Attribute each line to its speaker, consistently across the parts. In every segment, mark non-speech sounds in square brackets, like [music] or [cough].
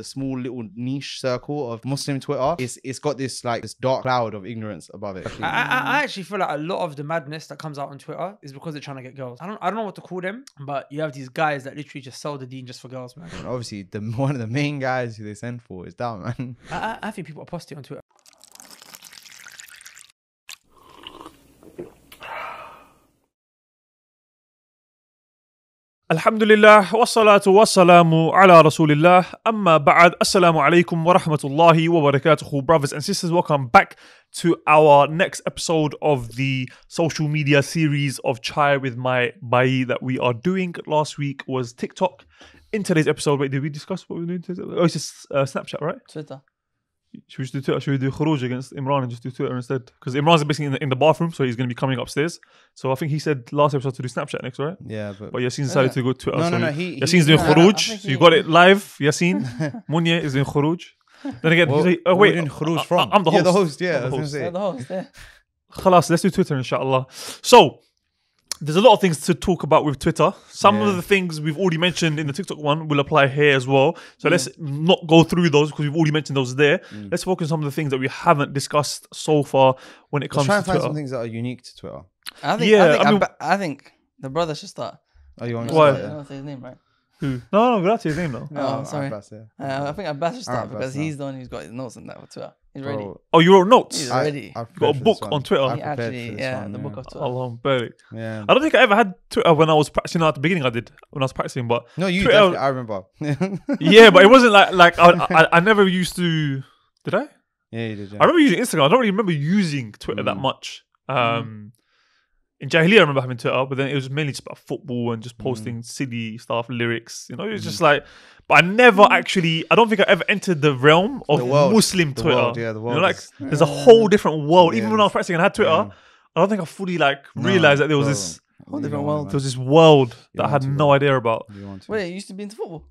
Speaker 1: the small little niche circle of Muslim Twitter, it's it's got this like this dark cloud of ignorance above it.
Speaker 2: I, I, I actually feel like a lot of the madness that comes out on Twitter is because they're trying to get girls. I don't I don't know what to call them, but you have these guys that literally just sell the dean just for girls, man.
Speaker 1: And obviously, the [laughs] one of the main guys who they send for is that man.
Speaker 2: I, I, think people are posting on Twitter.
Speaker 3: Alhamdulillah, wassalatu wassalamu ala rasulillah, amma ba'ad, assalamu alaykum wa rahmatullahi wa barakatuh. Brothers and sisters, welcome back to our next episode of the social media series of Chai with my Bhai that we are doing. Last week was TikTok. In today's episode, wait, did we discuss what we we're doing today? Oh, it's just uh, Snapchat, right?
Speaker 4: Twitter
Speaker 3: should we just do Twitter? Should we do Khuruj against Imran and just do Twitter instead? Because Imran's basically in the, in the bathroom, so he's going to be coming upstairs. So I think he said last episode to do Snapchat next, right?
Speaker 1: Yeah, but
Speaker 3: But Yassine oh, decided to go Twitter.
Speaker 1: No,
Speaker 3: so
Speaker 1: no, no, he-
Speaker 3: Yassine's
Speaker 1: he-
Speaker 3: doing
Speaker 4: No, no,
Speaker 3: Khuruj.
Speaker 4: think
Speaker 3: So you got it live, Yassine. [laughs] Munye is doing Khuruj. Then again,
Speaker 1: Well,
Speaker 3: he's like, oh, wait,
Speaker 1: we doing Khuruj
Speaker 3: I- I-
Speaker 1: from?
Speaker 3: I'm the
Speaker 1: You're
Speaker 3: host.
Speaker 1: the host, yeah,
Speaker 3: I'm the host.
Speaker 1: gonna say.
Speaker 4: They're the host, yeah.
Speaker 3: Khalas, let's do Twitter, inshallah. So, there's a lot of things to talk about with Twitter. Some
Speaker 1: Yeah.
Speaker 3: of the things we've already mentioned in the TikTok one will apply here as well. So let's not go through those because we've already mentioned those there. Let's focus on some of the things that we haven't discussed so far when it
Speaker 1: Let's
Speaker 3: comes
Speaker 1: try
Speaker 3: to
Speaker 1: and find
Speaker 3: Twitter.
Speaker 1: some things that are unique to Twitter.
Speaker 4: I think,
Speaker 3: Yeah,
Speaker 4: I, think
Speaker 3: I
Speaker 4: I,
Speaker 3: mean-
Speaker 4: ba- I think the brother should start.
Speaker 1: Oh, you want me to
Speaker 4: I
Speaker 1: start,
Speaker 4: don't say his name, right?
Speaker 3: Who? No, no, that's his name now.
Speaker 4: No,
Speaker 1: Oh,
Speaker 4: sorry.
Speaker 1: Abbas, yeah.
Speaker 4: Uh, I think Abbas should start
Speaker 1: Alright,
Speaker 4: because
Speaker 1: Abbas now.
Speaker 4: he's the one who's got his notes on that for Twitter. He's ready.
Speaker 1: Bro,
Speaker 3: Oh, you wrote notes.
Speaker 4: He's
Speaker 1: I-
Speaker 4: ready.
Speaker 1: I've
Speaker 3: got a
Speaker 1: prepared for
Speaker 3: book
Speaker 1: this
Speaker 3: on. Twitter?
Speaker 1: I
Speaker 4: He
Speaker 1: prepared for
Speaker 4: actually,
Speaker 1: this
Speaker 4: yeah,
Speaker 1: one,
Speaker 4: the book of Twitter.
Speaker 3: Allah barik.
Speaker 1: Yeah.
Speaker 3: I don't think I ever had Twitter when I was practicing. At the beginning, I did when I was practicing, but
Speaker 1: No, you
Speaker 3: Twitter-
Speaker 1: definitely, I remember. [laughs]
Speaker 3: yeah, but it wasn't like like I, I I never used to. Did I?
Speaker 1: yeah, you did. Yeah.
Speaker 3: I remember using Instagram. I don't really remember using Twitter that
Speaker 1: Mm.
Speaker 3: much. Um, in Jahiliyyah, I remember having Twitter, but then it was mainly just about football and just
Speaker 1: Mm.
Speaker 3: posting silly stuff, lyrics. You know, it was just like. But I never actually. I don't think I ever entered the realm of
Speaker 1: The world.
Speaker 3: Muslim
Speaker 1: The
Speaker 3: Twitter.
Speaker 1: world, yeah, the
Speaker 3: You
Speaker 1: world
Speaker 3: know, like
Speaker 1: is-
Speaker 3: there's a whole different world. Even when I was practicing and had Twitter,
Speaker 1: Yeah.
Speaker 3: I don't think I fully like
Speaker 1: No,
Speaker 3: realized that there was
Speaker 1: bro.
Speaker 3: this
Speaker 4: Whole different world.
Speaker 3: there was this world that I had
Speaker 1: to,
Speaker 3: no
Speaker 1: bro.
Speaker 3: idea about.
Speaker 1: it. You want.
Speaker 4: Wait, you used to be into football?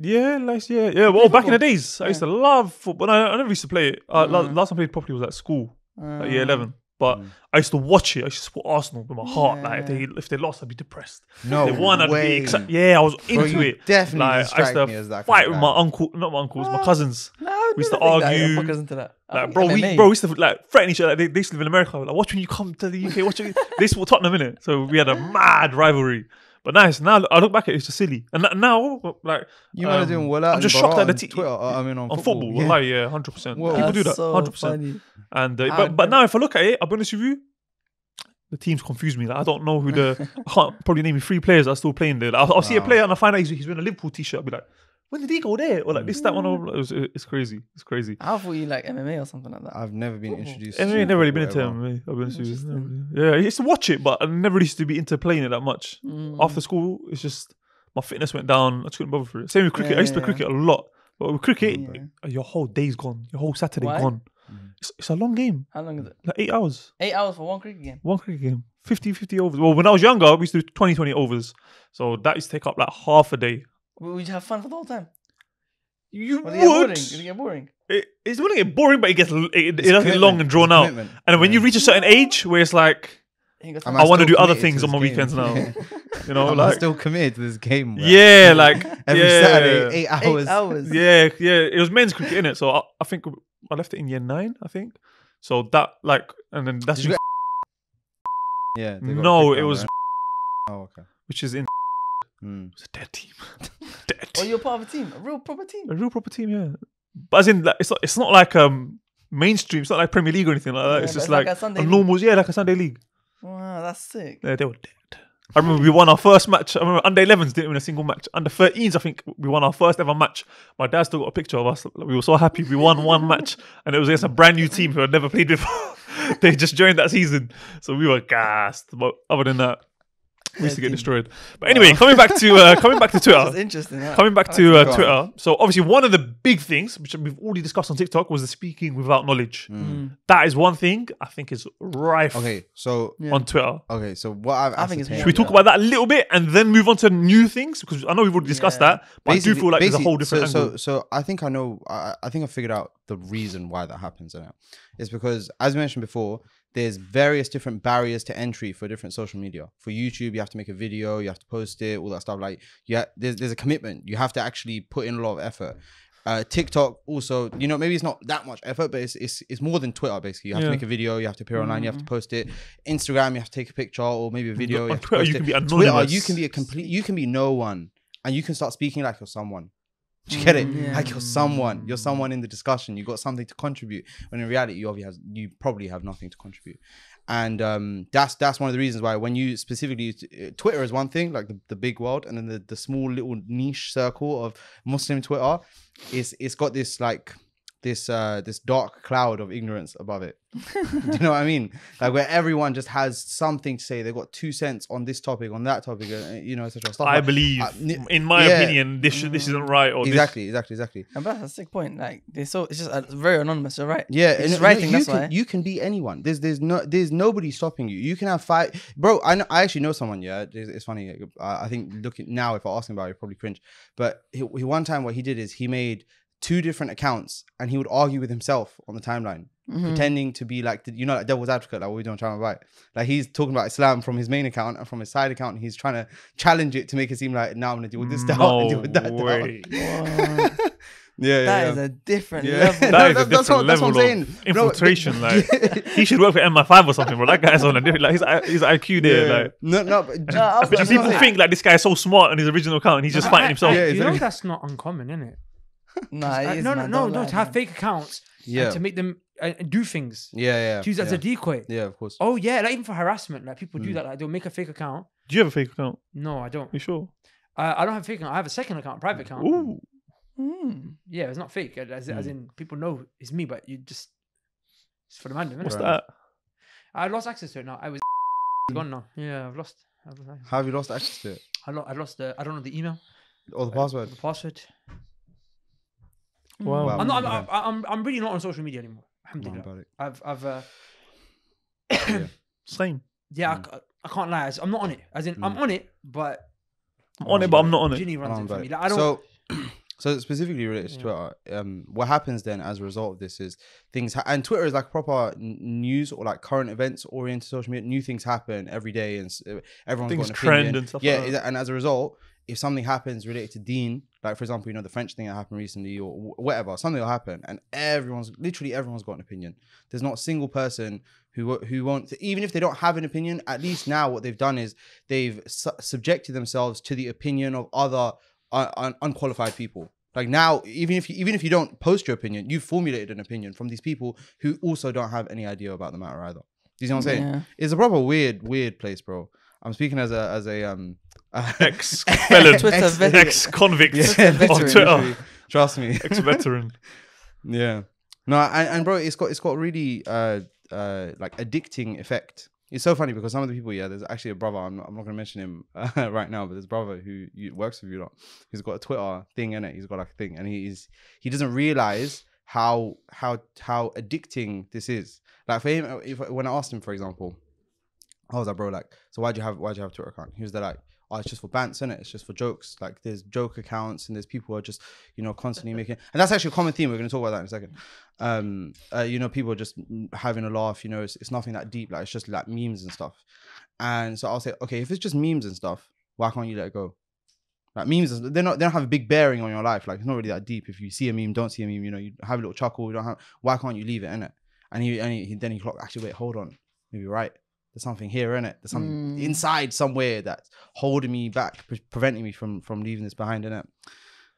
Speaker 3: Yeah, like yeah, yeah. Well, back in the
Speaker 4: football?
Speaker 3: days, I used to love football. I, I never used to play it. Uh,
Speaker 4: Mm.
Speaker 3: last time I played properly was at school, at year
Speaker 4: Uh,
Speaker 3: eleven. But
Speaker 1: Mm.
Speaker 3: I used to watch it. I used to support Arsenal with my heart. Like if they if they lost, I'd be depressed.
Speaker 1: No
Speaker 3: If they won, I'd
Speaker 1: way.
Speaker 3: be excited. Yeah, I was
Speaker 1: Bro,
Speaker 3: into
Speaker 1: you
Speaker 3: it.
Speaker 1: definitely
Speaker 3: Like I used
Speaker 1: strike
Speaker 3: to
Speaker 1: me as that kind
Speaker 3: fight
Speaker 1: of
Speaker 3: with my uncle, not my uncles, my
Speaker 4: Ah.
Speaker 3: cousins.
Speaker 4: No, I
Speaker 3: We used to
Speaker 4: never think that
Speaker 3: argue,
Speaker 4: your fuckers into that. I
Speaker 3: Like,
Speaker 4: think
Speaker 3: bro, we bro we used to like threaten each other. Like, they, they used to live in America. Like, watch when you come to the UK. Watch this. they support Tottenham in it. So we had a mad rivalry. But nice. Now I look back at it, it's just silly. And now, like
Speaker 1: You are
Speaker 3: um,
Speaker 1: doing well out
Speaker 3: I'm just shocked at the t-
Speaker 1: Twitter. I mean, on,
Speaker 3: on football.
Speaker 1: Yeah.
Speaker 3: Wallahi, yeah, hundred percent. People do that, hundred percent. And uh, but, but now, if I look at it, I'll be honest with you, the teams confuse me. Like, I don't know who the. [laughs] I can't probably name you three players that are still playing there. Like, I'll, I'll see a player and I find out he's, he's wearing a Liverpool t-shirt. I'll be like, when did he go there? Or like this, that one. Over. It was, it's crazy. It's crazy.
Speaker 4: I thought you like MMA or something like that.
Speaker 1: I've never been introduced.
Speaker 3: And
Speaker 1: to
Speaker 3: I never really been
Speaker 1: football
Speaker 3: into
Speaker 1: ever.
Speaker 3: MMA. I'll be honest with you.
Speaker 4: Interesting.
Speaker 3: Yeah, I used to watch it, but I never used to be into playing it that much.
Speaker 4: Mm.
Speaker 3: After school, it's just my fitness went down. I just couldn't bother for it. Same with cricket.
Speaker 4: Yeah,
Speaker 3: I used to
Speaker 4: yeah,
Speaker 3: play cricket a lot. But with cricket,
Speaker 4: Yeah.
Speaker 3: your whole day's gone. Your whole Saturday
Speaker 4: Why?
Speaker 3: gone.
Speaker 1: Mhm.
Speaker 3: It's, it's a long game.
Speaker 4: How long is it?
Speaker 3: Like eight hours.
Speaker 4: Eight hours for one cricket game.
Speaker 3: One cricket game. 50 50 overs. Well, when I was younger, we used to do 20 20 overs. So that used to take up like half a day.
Speaker 4: Would you have fun for the whole time?
Speaker 3: You
Speaker 4: Would it get boring?
Speaker 3: would.
Speaker 4: Did it get boring?
Speaker 3: It, it's going to get boring, but it gets it, it
Speaker 1: It's
Speaker 3: does get long
Speaker 1: commitment.
Speaker 3: and drawn
Speaker 1: It's
Speaker 3: out.
Speaker 1: commitment.
Speaker 3: And when you reach a certain age where it's like,
Speaker 4: You got
Speaker 1: Am
Speaker 3: I wanna
Speaker 1: still
Speaker 3: do other
Speaker 1: committed
Speaker 3: things
Speaker 1: to
Speaker 3: on my
Speaker 1: this
Speaker 3: weekends now. [laughs] you know,
Speaker 1: Am I
Speaker 3: like
Speaker 1: still committed to this game. bro?
Speaker 3: yeah, like [laughs]
Speaker 1: Every
Speaker 3: yeah.
Speaker 1: Saturday, eight hours.
Speaker 4: Eight hours.
Speaker 3: Yeah, yeah. It was men's cricket in it, so I, I think I left it in year nine. I think so. That like, and then that's
Speaker 1: Did you get- [laughs] Yeah. they got
Speaker 3: no,
Speaker 1: picked
Speaker 3: it
Speaker 1: on,
Speaker 3: was
Speaker 1: right? Oh, okay.
Speaker 3: which is in
Speaker 1: Hmm.
Speaker 3: it's a dead team, [laughs] dead.
Speaker 4: Oh, you're part of a team, a real proper team.
Speaker 3: a real proper team, yeah. But as in, like, it's not, it's not like um mainstream. It's not like Premier League or anything like that.
Speaker 4: Yeah,
Speaker 3: it's just
Speaker 4: like
Speaker 3: like,
Speaker 4: a
Speaker 3: a
Speaker 4: league.
Speaker 3: normal, yeah, like a Sunday league.
Speaker 4: Wow, that's sick.
Speaker 3: Yeah, they were dead. I remember we won our first match. I remember under 11s didn't win a single match. Under 13s, I think we won our first ever match. My dad still got a picture of us. We were so happy we won one [laughs] match, and it was against a brand new team who had never played before. [laughs] they just joined that season, so we were gassed. But other than that, [laughs] we used to get destroyed. But anyway, coming back to uh, coming back to [laughs]
Speaker 4: That's
Speaker 3: Twitter.
Speaker 4: interesting. huh?
Speaker 3: Coming back to uh, Twitter, so obviously one of the big things which we've already discussed on TikTok was the speaking without knowledge.
Speaker 4: Mm.
Speaker 3: That is one thing I think is rife
Speaker 1: Okay, so
Speaker 4: Yeah.
Speaker 3: on Twitter.
Speaker 1: okay, so what I've
Speaker 4: I think it's
Speaker 1: ascertained-
Speaker 3: Should we talk about that a little bit and then move on to new things? Because I know we've already discussed
Speaker 4: Yeah.
Speaker 3: that, but I do feel like there's a whole different
Speaker 1: so,
Speaker 3: angle.
Speaker 1: So, so I think I know. I, I think I figured out the reason why that happens. Now, it's because, as mentioned before, there's various different barriers to entry for different social media. For YouTube, you have to make a video, you have to post it, all that stuff. Like, yeah, there's there's a commitment. You have to actually put in a lot of effort. Uh, TikTok also, you know, maybe it's not that much effort, but it's it's, it's more than Twitter. Basically, you have
Speaker 3: Yeah.
Speaker 1: to make a video, you have to appear online, you have to post it. Instagram, you have to take a picture or maybe a [laughs] video.
Speaker 3: On
Speaker 1: you
Speaker 3: Twitter, you
Speaker 1: it.
Speaker 3: can be
Speaker 1: Twitter,
Speaker 3: anonymous.
Speaker 1: you can be a complete, you can be no one, and you can start speaking like you're someone. Do you get it?
Speaker 4: Mm, yeah.
Speaker 1: Like you're someone. You're someone in the discussion. You got something to contribute. When in reality, you obviously has you probably have nothing to contribute. And um, that's that's one of the reasons why when you specifically uh, Twitter is one thing, like the, the big world, and then the, the small little niche circle of Muslim Twitter, is it's got this like this uh this dark cloud of ignorance above it. [laughs] Do you know what I mean? Like where everyone just has something to say. They've got two cents on this topic, on that topic, uh, you know, etc.
Speaker 3: I
Speaker 1: like-
Speaker 3: believe,
Speaker 1: uh, ni-
Speaker 3: in my
Speaker 1: yeah.
Speaker 3: opinion, this should, this isn't right. Or this-
Speaker 1: exactly, exactly, exactly.
Speaker 4: And that's a sick point. Like they so it's just uh, very anonymous. You're right.
Speaker 1: Yeah,
Speaker 4: It's
Speaker 1: and
Speaker 4: just
Speaker 1: no,
Speaker 4: writing.
Speaker 1: you
Speaker 4: that's
Speaker 1: can
Speaker 4: why.
Speaker 1: you can be anyone. There's there's no there's nobody stopping you. You can have five, bro. I know, I actually know someone. Yeah, it's, it's funny. I, I think looking now, if I ask him about it, he'd probably cringe. But he, he one time what he did is he made two different accounts and he would argue with himself on the timeline,
Speaker 4: Mm-hmm.
Speaker 1: pretending to be like the- you know like devil's advocate, like what we doing trying to write. Like he's talking about Islam from his main account and from his side account. And he's trying to challenge it to make it seem like now I'm gonna deal with this [laughs] down and deal with that down.
Speaker 3: way. [laughs]
Speaker 1: Yeah, yeah.
Speaker 4: That
Speaker 1: yeah.
Speaker 4: is a different
Speaker 1: Yeah.
Speaker 4: level. [laughs]
Speaker 3: That
Speaker 1: No,
Speaker 3: is a
Speaker 1: that- that's
Speaker 3: different
Speaker 1: what- that's what I'm
Speaker 3: of
Speaker 1: saying.
Speaker 3: Infiltration.
Speaker 1: but-
Speaker 3: like he should work for MI5 or something, bro. That guy's on a different. Like his his IQ there.
Speaker 1: Yeah.
Speaker 3: Like,
Speaker 1: no, no, but,
Speaker 4: No, I was
Speaker 3: and people think like this guy's so smart on his original account, and he's just
Speaker 2: I-
Speaker 3: fighting
Speaker 2: I-
Speaker 3: himself.
Speaker 2: I-
Speaker 1: Yeah,
Speaker 2: you know that's not uncommon, isn't it? [laughs]
Speaker 4: Nah, it is,
Speaker 2: no, no,
Speaker 4: man,
Speaker 2: no,
Speaker 4: don't
Speaker 2: no.
Speaker 4: lie,
Speaker 2: To have
Speaker 4: man.
Speaker 2: fake accounts
Speaker 1: yeah,
Speaker 2: and to make them uh, do things,
Speaker 1: yeah, yeah,
Speaker 2: to use that as
Speaker 1: yeah.
Speaker 2: a decoy.
Speaker 1: yeah, of course.
Speaker 2: Oh yeah, like even for harassment, like people do
Speaker 1: Mm.
Speaker 2: that. Like they'll make a fake account.
Speaker 3: Do you have a fake account?
Speaker 2: No, I don't.
Speaker 3: You sure?
Speaker 2: Uh, I don't have a fake account. I have a second account, a private account.
Speaker 3: Ooh,
Speaker 4: Mm.
Speaker 2: Yeah, it's not fake. As, as
Speaker 1: Mm.
Speaker 2: in, people know it's me, but you just it's for the man.
Speaker 3: what's?
Speaker 1: Right.
Speaker 3: that?
Speaker 2: I lost access to it now. I was gone now. Yeah, I've lost. I've,
Speaker 1: How have you lost access to it?
Speaker 2: I, lo- I lost the. I don't know the email.
Speaker 1: Or the
Speaker 2: uh,
Speaker 1: password?
Speaker 2: The password.
Speaker 3: Wow.
Speaker 1: Wow.
Speaker 2: I'm not. I'm,
Speaker 1: Yeah.
Speaker 2: I'm, I'm really not on social media anymore.
Speaker 1: Know
Speaker 2: Alhamdulillah.
Speaker 1: about it.
Speaker 2: I've. I've. Uh,
Speaker 1: Yeah. [coughs]
Speaker 3: Same.
Speaker 2: yeah, I
Speaker 1: Mm.
Speaker 2: c- I, can't lie. I'm not on it. As in, I'm
Speaker 1: Mm.
Speaker 2: on it, but
Speaker 3: I'm on it, but I'm not on it.
Speaker 2: Ginny
Speaker 1: I
Speaker 2: runs
Speaker 1: don't
Speaker 2: it for
Speaker 1: know
Speaker 2: me. Like, I don't.
Speaker 1: So, [coughs] [clears throat] so specifically related to
Speaker 2: Yeah.
Speaker 1: Twitter, um, what happens then as a result of this is things, ha- and Twitter is like proper n- news or like current events oriented social media. New things happen every day, and s- everyone's
Speaker 3: Things
Speaker 1: got an
Speaker 3: trend
Speaker 1: opinion.
Speaker 3: and stuff
Speaker 1: Yeah,
Speaker 3: like that.
Speaker 1: and as a result, if something happens related to Dean, like for example, you know the French thing that happened recently or whatever, something will happen, and everyone's literally everyone's got an opinion. There's not a single person who who won't, even if they don't have an opinion. At least now, what they've done is they've su- subjected themselves to the opinion of other un- un- unqualified people. Like now, even if you, even if you don't post your opinion, you've formulated an opinion from these people who also don't have any idea about the matter either. Do you see what I'm saying?
Speaker 4: Yeah.
Speaker 1: It's a proper weird, weird place, bro. I'm speaking as a as a um [laughs]
Speaker 3: Ex felon,
Speaker 4: Twitter
Speaker 1: Ex-
Speaker 4: veteran.
Speaker 3: ex convict
Speaker 1: Yeah,
Speaker 3: on. Twitter,
Speaker 1: literally. Trust me.
Speaker 3: ex veteran. [laughs]
Speaker 1: yeah. No, and, and bro, it's got it's got really uh uh like addicting effect. It's so funny because some of the people, yeah, there's actually a brother. I'm not, I'm not gonna mention him uh, [laughs] right now, but there's a brother who you, works with you lot. He's got a Twitter thing in it. He's got like a thing, and he's he doesn't realize how how how addicting this is. Like for him, if when I asked him, for example, I was like, bro, like, so why'd you have why'd you have a Twitter account? He was there like, oh, it's just for bants, is it? It's just for jokes. Like, there's joke accounts, and there's people who are just, you know, constantly [laughs] making, and that's actually a common theme. We're going to talk about that in a second. Um, uh, you know, people are just having a laugh. You know, it's, it's nothing that deep. Like, it's just like memes and stuff. And so I'll say, okay, if it's just memes and stuff, why can't you let it go? Like memes, they're not they don't have a big bearing on your life. Like it's not really that deep. If you see a meme, don't see a meme. You know, you have a little chuckle. You don't have. Why can't you leave it in it? And he and he, then he clocked. Actually, wait, hold on. Maybe you're right. There's something here in it. There's something
Speaker 4: Mm.
Speaker 1: inside somewhere that's holding me back, pre- preventing me from from leaving this behind in it.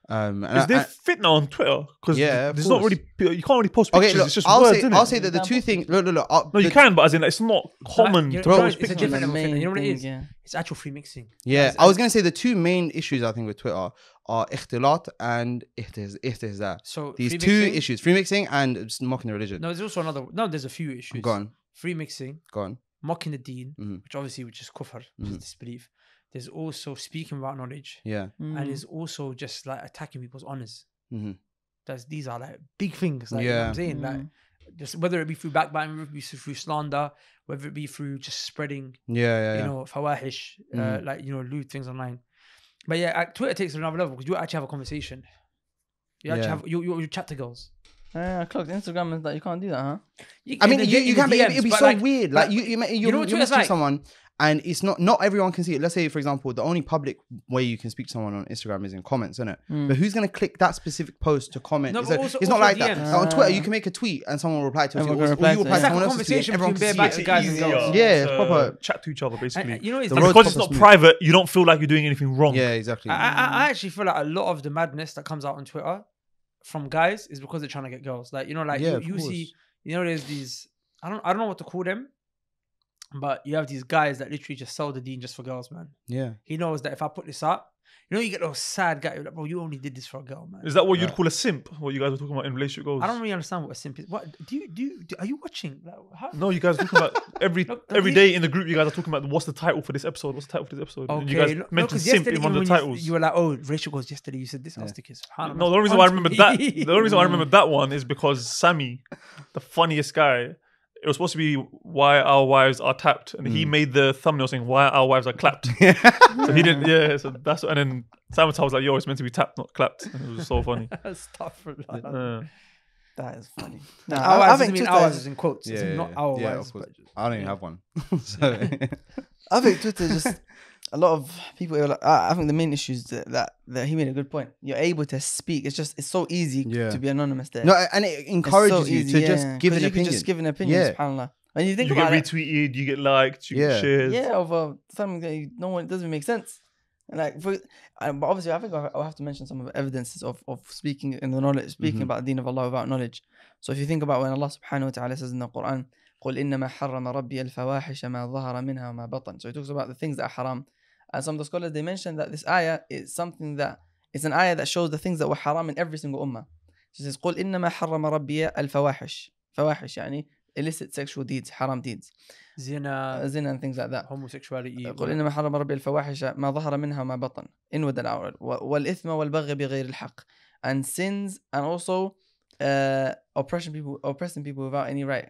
Speaker 1: Um, and
Speaker 3: Is
Speaker 1: I-
Speaker 3: there
Speaker 1: I-
Speaker 3: fitna on Twitter? Because
Speaker 1: Yeah, of
Speaker 3: there's not really you can't really post pictures.
Speaker 1: okay, look,
Speaker 3: it's just
Speaker 1: I'll
Speaker 3: words,
Speaker 1: say? I'll say that the two things. Look, look, look. uh,
Speaker 3: no, you
Speaker 1: the-
Speaker 3: can, but as in it's not common
Speaker 2: you
Speaker 3: to
Speaker 2: know,
Speaker 3: post
Speaker 2: it's a different level You know what it
Speaker 4: thing, yeah.
Speaker 2: It's actual free mixing.
Speaker 1: Yeah,
Speaker 2: As-
Speaker 1: I was
Speaker 2: as-
Speaker 1: gonna say the two main issues I think with Twitter are ikhtilat and ihtiz- ihtizar.
Speaker 2: So
Speaker 1: These
Speaker 2: free
Speaker 1: two
Speaker 2: mixing-
Speaker 1: issues: free mixing and just mocking the religion.
Speaker 2: No, there's also another. No, there's a few issues.
Speaker 1: go on,
Speaker 2: Free mixing,
Speaker 1: go on.
Speaker 2: Mocking the deen,
Speaker 1: Mhm.
Speaker 2: which obviously which is kufr, which
Speaker 1: Mhm.
Speaker 2: is disbelief. There's also speaking without knowledge,
Speaker 1: Yeah.
Speaker 2: and
Speaker 4: Mm.
Speaker 2: there's also just like attacking people's honors.
Speaker 1: hmm
Speaker 2: That's these are like big things. Like, you know what
Speaker 1: Yeah.
Speaker 2: I'm saying like
Speaker 4: Mm.
Speaker 2: just whether it be through backbiting, whether it be through slander, whether it be through just spreading,
Speaker 1: Yeah, yeah, yeah.
Speaker 2: you know, fawahish, uh,
Speaker 1: Mhm.
Speaker 2: like you know, lewd things online. But yeah, uh, Twitter takes it another level because you actually have a conversation. You actually
Speaker 1: Yeah.
Speaker 2: have you, you you chat to girls.
Speaker 4: Yeah, clocked Instagram is that you can't do that, huh?
Speaker 2: You,
Speaker 1: I mean,
Speaker 2: the
Speaker 1: you, you
Speaker 2: in the
Speaker 1: can, but it'd
Speaker 2: DMs,
Speaker 1: be
Speaker 2: but
Speaker 1: so
Speaker 2: like-
Speaker 1: weird. Like you, you, you,
Speaker 2: know
Speaker 1: you
Speaker 2: what
Speaker 1: you're
Speaker 2: Twitter's
Speaker 1: messaging
Speaker 2: like?
Speaker 1: someone, and it's not not everyone can see it. Let's say, for example, the only public way you can speak to someone on Instagram is in comments, isn't it?
Speaker 4: Mm.
Speaker 1: But who's gonna click that specific post to comment?
Speaker 2: No,
Speaker 1: it's
Speaker 2: but
Speaker 1: a-
Speaker 2: also-
Speaker 1: not
Speaker 2: also
Speaker 1: like that.
Speaker 2: DMs.
Speaker 1: on Twitter, you
Speaker 4: Ah.
Speaker 1: can make a tweet and someone will reply to it.
Speaker 4: Everyone
Speaker 1: or,
Speaker 4: can
Speaker 1: or
Speaker 4: reply
Speaker 1: you
Speaker 4: to it.
Speaker 1: reply
Speaker 4: It's
Speaker 1: to
Speaker 2: like a
Speaker 1: else's tweet.
Speaker 2: conversation
Speaker 1: and Everyone
Speaker 2: between
Speaker 1: can
Speaker 2: bare
Speaker 1: see it.
Speaker 2: guys and
Speaker 3: Easier
Speaker 2: girls.
Speaker 1: Yeah, it's proper-
Speaker 3: Chat to each other basically.
Speaker 2: And, uh, you know, it's
Speaker 1: The
Speaker 2: the
Speaker 3: because it's not
Speaker 1: smooth.
Speaker 3: private, you don't feel like you're doing anything wrong.
Speaker 1: Yeah, exactly.
Speaker 2: I, I, I actually feel like a lot of the madness that comes out on Twitter from guys is because they're trying to get girls. Like you know, like
Speaker 1: Yeah,
Speaker 2: you, you see, you know, there's these. I don't, I don't know what to call them, but you have these guys that literally just sell the dean just for girls, man.
Speaker 1: yeah.
Speaker 2: He knows that if I put this up, you know, you get those sad guys. You're like, bro, you only did this for a girl, man.
Speaker 3: Is that what you'd call a simp? What you guys were talking about in relationship goals?
Speaker 2: I don't really understand what a simp is. What do you do? You, do are you watching? Like, how?
Speaker 3: No, you guys are talking about [laughs] every
Speaker 2: No, no,
Speaker 3: every
Speaker 2: he-
Speaker 3: day in the group. You guys are talking about what's the title for this episode? What's the title for this episode? and you guys
Speaker 2: no, no,
Speaker 3: simp in one of the titles.
Speaker 2: You, you were like, "Oh, Rachel goals yesterday. You said this." I was
Speaker 1: Yeah.
Speaker 2: thinking, subhanallah,
Speaker 3: No, the only reason why I remember that [laughs] the only reason why I remember that one is because Sammy, the funniest guy, it was supposed to be why our wives are tapped, and he
Speaker 1: Mm.
Speaker 3: made the thumbnail saying why our wives are clapped. [laughs] so he didn't, yeah. So that's and then Simon was like, "Yo, it's meant to be tapped, not clapped." And it was so funny. [laughs]
Speaker 2: Astaghfirullah.
Speaker 3: Uh,
Speaker 4: That is funny.
Speaker 2: No,
Speaker 4: Nah,
Speaker 2: our
Speaker 4: I, I
Speaker 2: wives
Speaker 4: think
Speaker 2: doesn't mean ours
Speaker 4: is-
Speaker 2: is in quotes.
Speaker 1: Yeah,
Speaker 2: it's
Speaker 1: yeah,
Speaker 2: not
Speaker 1: yeah.
Speaker 2: our
Speaker 1: Yeah,
Speaker 2: wives.
Speaker 1: of course. I don't even
Speaker 2: Yeah.
Speaker 1: have one. [laughs] so
Speaker 4: I think Twitter just a lot of people. Are like, I I think the main issue is that, that that he made a good point. You're able to speak. It's just it's so easy
Speaker 1: Yeah.
Speaker 4: to be anonymous there.
Speaker 1: no, and it
Speaker 4: It's so
Speaker 1: encourages you
Speaker 4: easy,
Speaker 1: to
Speaker 4: yeah,
Speaker 1: just give
Speaker 4: 'cause
Speaker 1: an
Speaker 4: you
Speaker 1: opinion.
Speaker 4: can just give an opinion.
Speaker 1: Yeah.
Speaker 4: Subhanallah. When you think
Speaker 3: you
Speaker 4: about
Speaker 3: get
Speaker 4: it,
Speaker 3: retweeted, you get liked, you
Speaker 1: Yeah.
Speaker 3: get shares.
Speaker 4: yeah, over something that you, no one it doesn't make sense. And like, for, and, but obviously, I think I'll I'll have to mention some of the evidences of, of speaking in the knowledge, speaking
Speaker 1: Mhm.
Speaker 4: about the deen of Allah without knowledge. So if you think about when Allah Subhanahu wa Taala says in the Quran, قل إنما حرم ربي الفواحش ما ظهر منها وما بطن. So he talks about the things that are haram. And some of the scholars they mention that this ayah is something that it's an ayah that shows the things that were haram in every single ummah. She says قل إنما حرم ربي الفواحش. فواحش يعني illicit sexual deeds, haram deeds,
Speaker 2: Zina,
Speaker 4: uh, zina and things like that.
Speaker 2: homosexuality.
Speaker 4: قل إنما حرم ربي الفواحش ما ظهر منها وما بطن inward and outward و- والإثم والبغي بغير الحق and sins and also uh, oppression people oppressing people without any right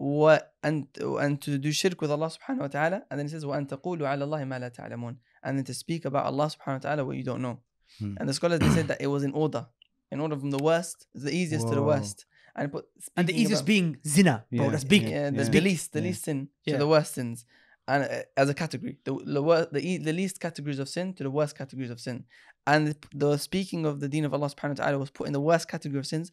Speaker 4: و and and to do shirk with Allah subhanahu wa ta'ala and then it says وأن تقولوا على الله ما لا تعلمون and then to speak about Allah subhanahu wa ta'ala what you don't know
Speaker 1: Hmm.
Speaker 4: and the scholars they said that it was in order in order from the worst the easiest to the
Speaker 1: Whoa.
Speaker 4: worst and it put
Speaker 2: and the
Speaker 4: speaking
Speaker 2: easiest
Speaker 4: about-
Speaker 2: being zina, bro.
Speaker 1: Yeah,
Speaker 2: that's big.
Speaker 4: yeah, the,
Speaker 1: Yeah.
Speaker 4: the least, the
Speaker 1: Yeah.
Speaker 4: least sin
Speaker 2: Yeah.
Speaker 4: to the worst sins, and uh, as a category, the the, wor- the e- the least categories of sin to the worst categories of sin, and the, the speaking of the Deen of Allah Subhanahu wa Taala was put in the worst category of sins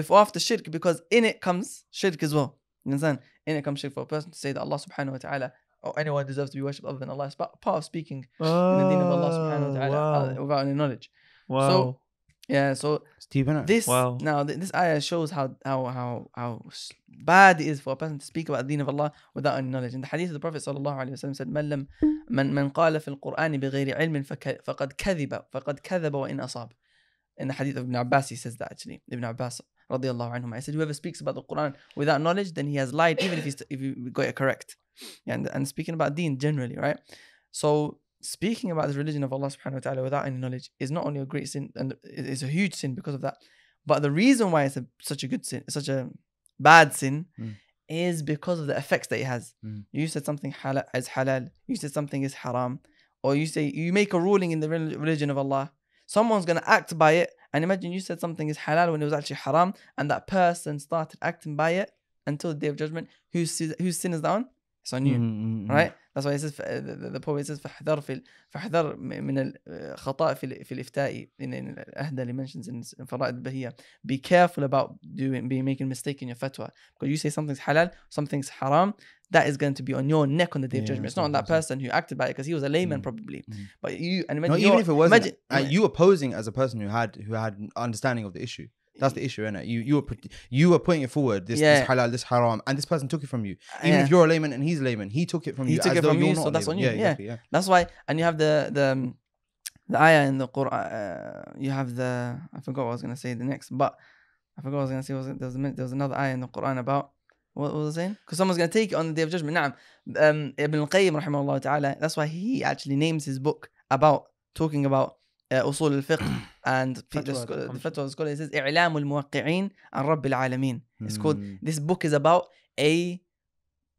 Speaker 4: before after shirk because in it comes shirk as well. understand? In it comes for a person to say that Allah subhanahu wa ta'ala or anyone deserves to be worshipped other than Allah. It's part of speaking oh, in the deen of Allah subhanahu wa ta'ala uh,
Speaker 3: wow.
Speaker 4: without any knowledge.
Speaker 3: Wow.
Speaker 4: So, yeah, so
Speaker 1: Stephen,
Speaker 4: this
Speaker 3: wow.
Speaker 4: now this ayah shows how how how how bad it is for a person to speak about the deen of Allah without any knowledge. In the hadith of the Prophet sallallahu alaihi wasallam said, "Man lam man man qala fil Qur'an bighayri ilmin faqad kadhiba faqad kadhaba wa in asab." In the hadith of Ibn Abbas, he says that actually. Ibn Abbas radiallahu anhum. I said, whoever speaks about the Quran without knowledge, then he has lied, even if he's if you got it correct. And, and speaking about deen generally, right? So speaking about the religion of Allah subhanahu wa ta'ala without any knowledge is not only a great sin and it is a huge sin because of that. But the reason why it's a, such a good sin, such a bad sin,
Speaker 1: Mm.
Speaker 4: is because of the effects that it has.
Speaker 1: Mm.
Speaker 4: You said something halal is halal, you said something is haram, or you say you make a ruling in the religion of Allah. Someone's gonna act by it, and imagine you said something is halal when it was actually haram, and that person started acting by it until the day of judgment. Whose sin- whose sin is that on? It's on you.
Speaker 1: Mm, mm, mm.
Speaker 4: right that's why it says uh, the, the- the poet says فاحذر في ال- فاحذر م- من الخطأ في ال- في الإفتاء in in الأهدى mentions in in فرائد البهية be careful about doing be making a mistake in your fatwa because you say something's halal something's haram that is going to be on your neck on the day of
Speaker 1: Yeah,
Speaker 4: judgment it's not on that person who acted by it because he was a layman
Speaker 1: Mm,
Speaker 4: probably
Speaker 1: mm.
Speaker 4: but you and
Speaker 1: No,
Speaker 4: imagine
Speaker 1: even if it wasn't,
Speaker 4: imagine,
Speaker 1: uh, you opposing as a person who had who had understanding of the issue. That's the issue, innit? You you were put- you were putting it forward. This,
Speaker 4: Yeah.
Speaker 1: this halal, this haram, and this person took it from you. Even
Speaker 4: Yeah.
Speaker 1: if you're a layman and he's a layman, he took it from
Speaker 4: He
Speaker 1: you.
Speaker 4: took
Speaker 1: as
Speaker 4: it from you, so that's on you,
Speaker 1: Yeah,
Speaker 4: yeah.
Speaker 1: exactly, yeah.
Speaker 4: That's why, and you have the the um, the ayah in the Quran. Uh, you have the I forgot what I was gonna say the next, but I forgot what I was gonna say. Was there was there was another ayah in the Quran about what was I saying? Because someone's going to take it on the day of judgment. Naam. Um, Ibn al-Qayyim, rahimahullah ta'ala, that's why he actually names his book about talking about uh, usul al-fiqh [coughs] and
Speaker 2: fatwa,
Speaker 4: the fatwa is called. i'lam says إعلام an عن رب العالمين. It's called
Speaker 1: hmm.
Speaker 4: this book is about a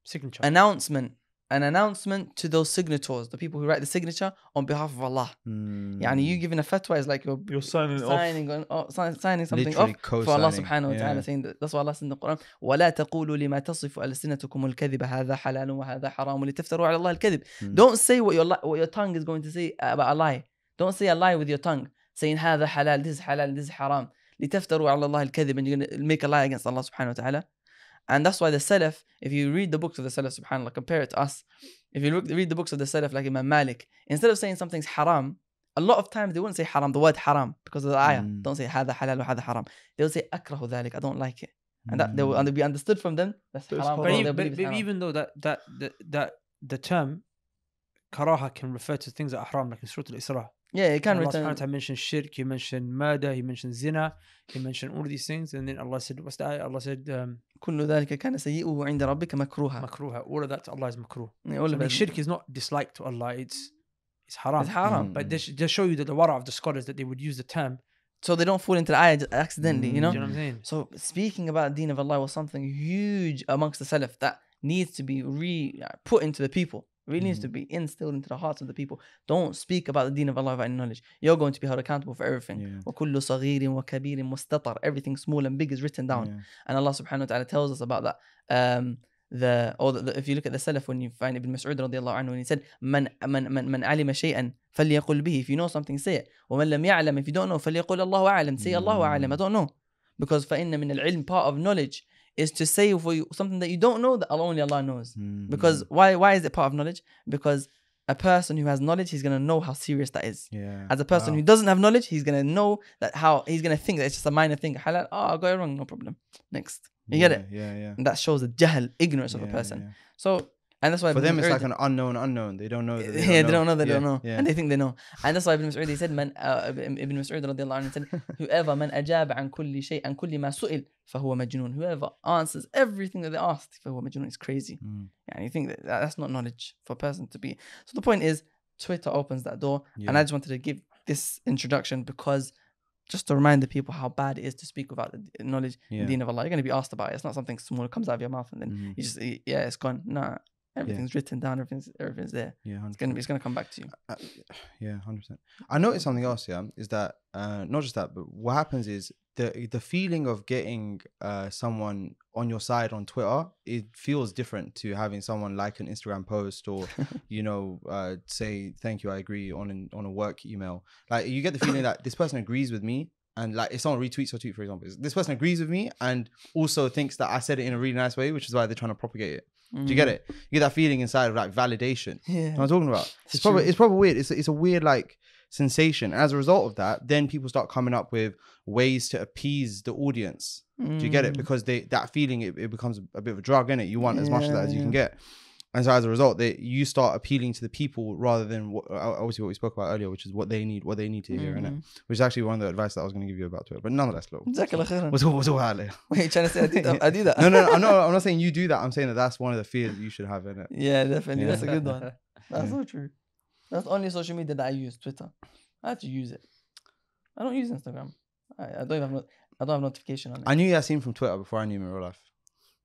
Speaker 2: signature
Speaker 4: announcement an announcement to those signatories, the people who write the signature on behalf of Allah.
Speaker 1: Mm.
Speaker 4: Yani you giving a fatwa is like you're
Speaker 3: You're signing off.
Speaker 4: signing on, oh, sign, signing something
Speaker 1: Literally
Speaker 4: off for Allah
Speaker 1: co-signing,
Speaker 4: subhanahu wa ta'ala
Speaker 1: yeah.
Speaker 4: saying that, that's why Allah said in the Quran ولا تقولوا لما تصف ألسنتكم الكذب هذا حلال وهذا حرام لتفتروا على الله الكذب
Speaker 1: Mm.
Speaker 4: don't say what your li- what your tongue is going to say about a lie don't say a lie with your tongue saying هذا حلال this is halal this is haram لتفتروا على الله الكذب and you're going to make a lie against Allah subhanahu wa ta'ala and that's why the Salaf, if you read the books of the Salaf, subhanAllah, compare it to us. If you look, read the books of the Salaf, like Imam Malik, instead of saying something's haram, a lot of times they wouldn't say haram, the word haram, because of the ayah.
Speaker 1: Mm.
Speaker 4: Don't say hada halal or hada haram. They'll say akrahu dhalik, I don't like it. And that they will
Speaker 1: Mm.
Speaker 4: and be understood from them. That's
Speaker 3: But
Speaker 4: haram.
Speaker 3: haram.
Speaker 2: But, even, but, but
Speaker 4: haram.
Speaker 2: even though that that that, that the term karaha can refer to things that are haram, like in Surah Al-Isra.
Speaker 4: yeah, you can
Speaker 2: Allah
Speaker 4: return.
Speaker 2: subhanahu wa ta'ala mentioned shirk, he mentioned murder, he mentioned zina, he mentioned all of these things, and then Allah said, what's the ayah? Allah said, um,
Speaker 4: كل ذلك كان سيئه عند ربك مكروها.
Speaker 2: makruha. All of that to Allah is makruh.
Speaker 4: Yeah, all
Speaker 2: So, I
Speaker 4: of
Speaker 2: mean,
Speaker 4: it.
Speaker 2: shirk is not disliked to Allah, it's it's haram.
Speaker 4: It's haram.
Speaker 1: Mm.
Speaker 2: But they, sh- they show you that the wara of the scholars that they would use the term.
Speaker 4: So they don't fall into the ayah just accidentally, you know?
Speaker 2: Do you know what I'm saying?
Speaker 4: So speaking about Deen of Allah was something huge amongst the Salaf that needs to be re uh, put into the people. Really needs to be instilled into the hearts of the people. Don't speak about the Deen of Allah without any knowledge. You're going to be held accountable for everything.
Speaker 1: Yeah.
Speaker 4: وَكُلُّ صَغِيرٍ وَكَبِيرٍ مُسْتَطَرٍ Everything small and big is written down.
Speaker 1: Yeah.
Speaker 4: And Allah subhanahu wa ta'ala tells us about that. Um, the or the, the- if you look at the Salaf when you find Ibn Mas'ud radiallahu anhu when he said man man man man alima shay'an فليقل به if you know something say it ومن لم يعلم if you don't know فليقل الله أعلم say الله أعلم I don't know because فإن من العلم part of knowledge is to say for you something that you don't know that only Allah knows
Speaker 1: Mm.
Speaker 4: because why why is it part of knowledge because a person who has knowledge he's gonna know how serious that is
Speaker 1: yeah.
Speaker 4: as a person who doesn't have knowledge he's gonna know that how he's gonna think that it's just a minor thing halal oh I got it wrong no problem next you get it
Speaker 1: Yeah, yeah.
Speaker 4: and that shows the jahl, ignorance of a person.
Speaker 1: yeah.
Speaker 4: So, and that's why
Speaker 1: For
Speaker 4: Ibn
Speaker 1: them, it's
Speaker 4: Mas'ud-
Speaker 1: like an unknown unknown. They don't know. That they [laughs]
Speaker 4: yeah,
Speaker 1: don't
Speaker 4: they don't know, they
Speaker 1: Yeah,
Speaker 4: don't know,
Speaker 1: Yeah.
Speaker 4: and they think they know. And that's why Ibn Mas'ud he said, "Man, uh, Ibn Mas'ud radiallahu anhu said, [laughs] whoever man ajab an kulli shay an kulli ma su'il, fahuwa majnun. Whoever answers everything that they asked, fahuwa majnun is crazy.
Speaker 1: Mm.
Speaker 4: And you think that that- that's not knowledge for a person to be. So the point is, Twitter opens that door, and I just wanted to give this introduction because. Just to remind the people how bad it is to speak without the knowledge,
Speaker 1: Yeah.
Speaker 4: the deen of Allah. You're going to be asked about it. It's not something small that comes out of your mouth and then
Speaker 1: Mhm.
Speaker 4: you just yeah, it's gone. Nah, everything's written down. Everything's everything's there.
Speaker 1: Yeah, 100%.
Speaker 4: It's gonna be. It's gonna come back to you.
Speaker 1: Uh, yeah, hundred percent. I noticed something else. Yeah, is that uh, not just that, but what happens is the the feeling of getting uh, someone on your side on Twitter. It feels different to having someone like an Instagram post or [laughs] you know uh, say thank you, I agree on an, on a work email. Like you get the feeling that this person agrees with me. And like if someone retweets your tweet, for example, this person agrees with me and also thinks that I said it in a really nice way, which is why they're trying to propagate it. Do you get it? You get that feeling inside of like validation.
Speaker 4: Yeah.
Speaker 1: What I'm talking about. It's,
Speaker 4: It's
Speaker 1: probably it's probably weird. It's it's a weird like sensation. As a result of that, then people start coming up with ways to appease the audience. Do you get it?
Speaker 4: Mm.
Speaker 1: Because they that feeling it, it becomes a bit of a drug in it. You want as much of that as you
Speaker 4: Yeah,
Speaker 1: can get. And so as a result, they you start appealing to the people rather than what, uh, obviously what we spoke about earlier, which is what they need, what they need to hear in it. Which is actually one of the advice that I was going to give you about Twitter. But nonetheless, look, what's all, what's all out there?
Speaker 4: Wait, you trying to say I do that? I do that? [laughs]
Speaker 1: No, no, no, I'm not. I'm not saying you do that. I'm saying that that's one of the fears you should have in it.
Speaker 4: Yeah, definitely.
Speaker 1: Yeah.
Speaker 4: That's a good one. That's [laughs]
Speaker 1: Yeah.
Speaker 4: so true. That's the only social media that I use. Twitter. I have to use it. I don't use Instagram. I, I don't even have. No, I don't have notification on it.
Speaker 1: I knew Yasin from Twitter before I knew him in real life.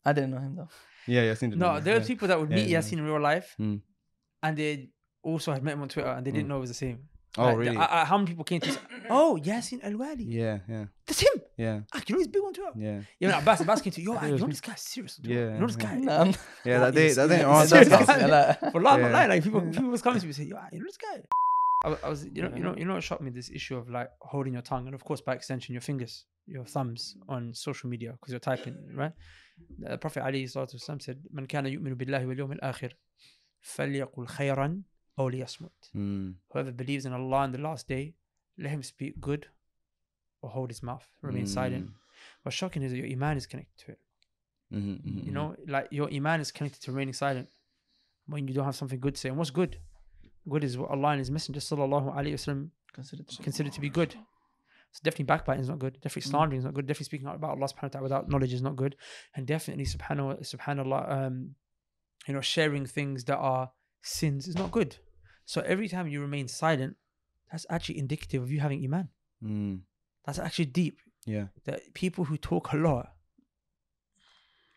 Speaker 4: I didn't know him though.
Speaker 1: Yeah, Yasin did.
Speaker 2: No, there are people that would
Speaker 1: Yeah,
Speaker 2: meet
Speaker 1: yeah.
Speaker 2: Yasin in real life,
Speaker 1: Mm.
Speaker 2: and they also had met him on Twitter, and they didn't
Speaker 1: Mm.
Speaker 2: know it was the same.
Speaker 1: Oh,
Speaker 2: Like,
Speaker 1: really?
Speaker 2: I, I, how many people came to say, [coughs] "Oh, Yasin Al Wali,
Speaker 1: Yeah, yeah,
Speaker 2: that's him."
Speaker 1: yeah,
Speaker 2: Ah, you know he's big on Twitter.
Speaker 1: yeah,
Speaker 2: Yeah, no, Abbas, Abbas came to yo, [laughs] ah, you know this guy's serious. on
Speaker 1: Yeah,
Speaker 2: you know this
Speaker 1: yeah.
Speaker 2: guy.
Speaker 4: Nah, I'm- [laughs]
Speaker 1: yeah. That [laughs]
Speaker 2: Yeah,
Speaker 1: day,
Speaker 2: it's-
Speaker 1: that day,
Speaker 2: it's-
Speaker 1: oh,
Speaker 2: it's
Speaker 1: that's
Speaker 2: serious.
Speaker 1: how-
Speaker 4: Like-
Speaker 2: For love,
Speaker 1: Yeah.
Speaker 2: yeah. like people, people was coming to me and say, "Yo, you know this guy." I, I was, you know, you know, you know, what shocked me this issue of like holding your tongue, and of course, by extension, your fingers, your thumbs on social media because you're typing, right? The Prophet Ali Wasallam said, "Man kana yu'minu billahi wal yawmil akhir, falyaqul khayran aw liyasmut."
Speaker 1: Mm,
Speaker 2: Whoever believes in Allah and the last day, let him speak good, or hold his mouth, remain silent.
Speaker 1: mm,
Speaker 2: What's shocking is that your iman is connected to it.
Speaker 1: mhm, mhm,
Speaker 2: You know, like your iman is connected to remaining silent when you don't have something good to say. And what's good? Good is what Allah and His Messenger sallallahu alaihi wasallam
Speaker 4: Consider to-
Speaker 2: consider to be good. So definitely backbiting is not good. Definitely slandering is not good. Definitely speaking out about Allah subhanahu wa ta'ala without knowledge is not good. And definitely subhanahu subhanallah, um, you know, sharing things that are sins is not good. So every time you remain silent, that's actually indicative of you having iman.
Speaker 1: mm,
Speaker 2: That's actually deep.
Speaker 1: yeah,
Speaker 2: That people who talk a lot,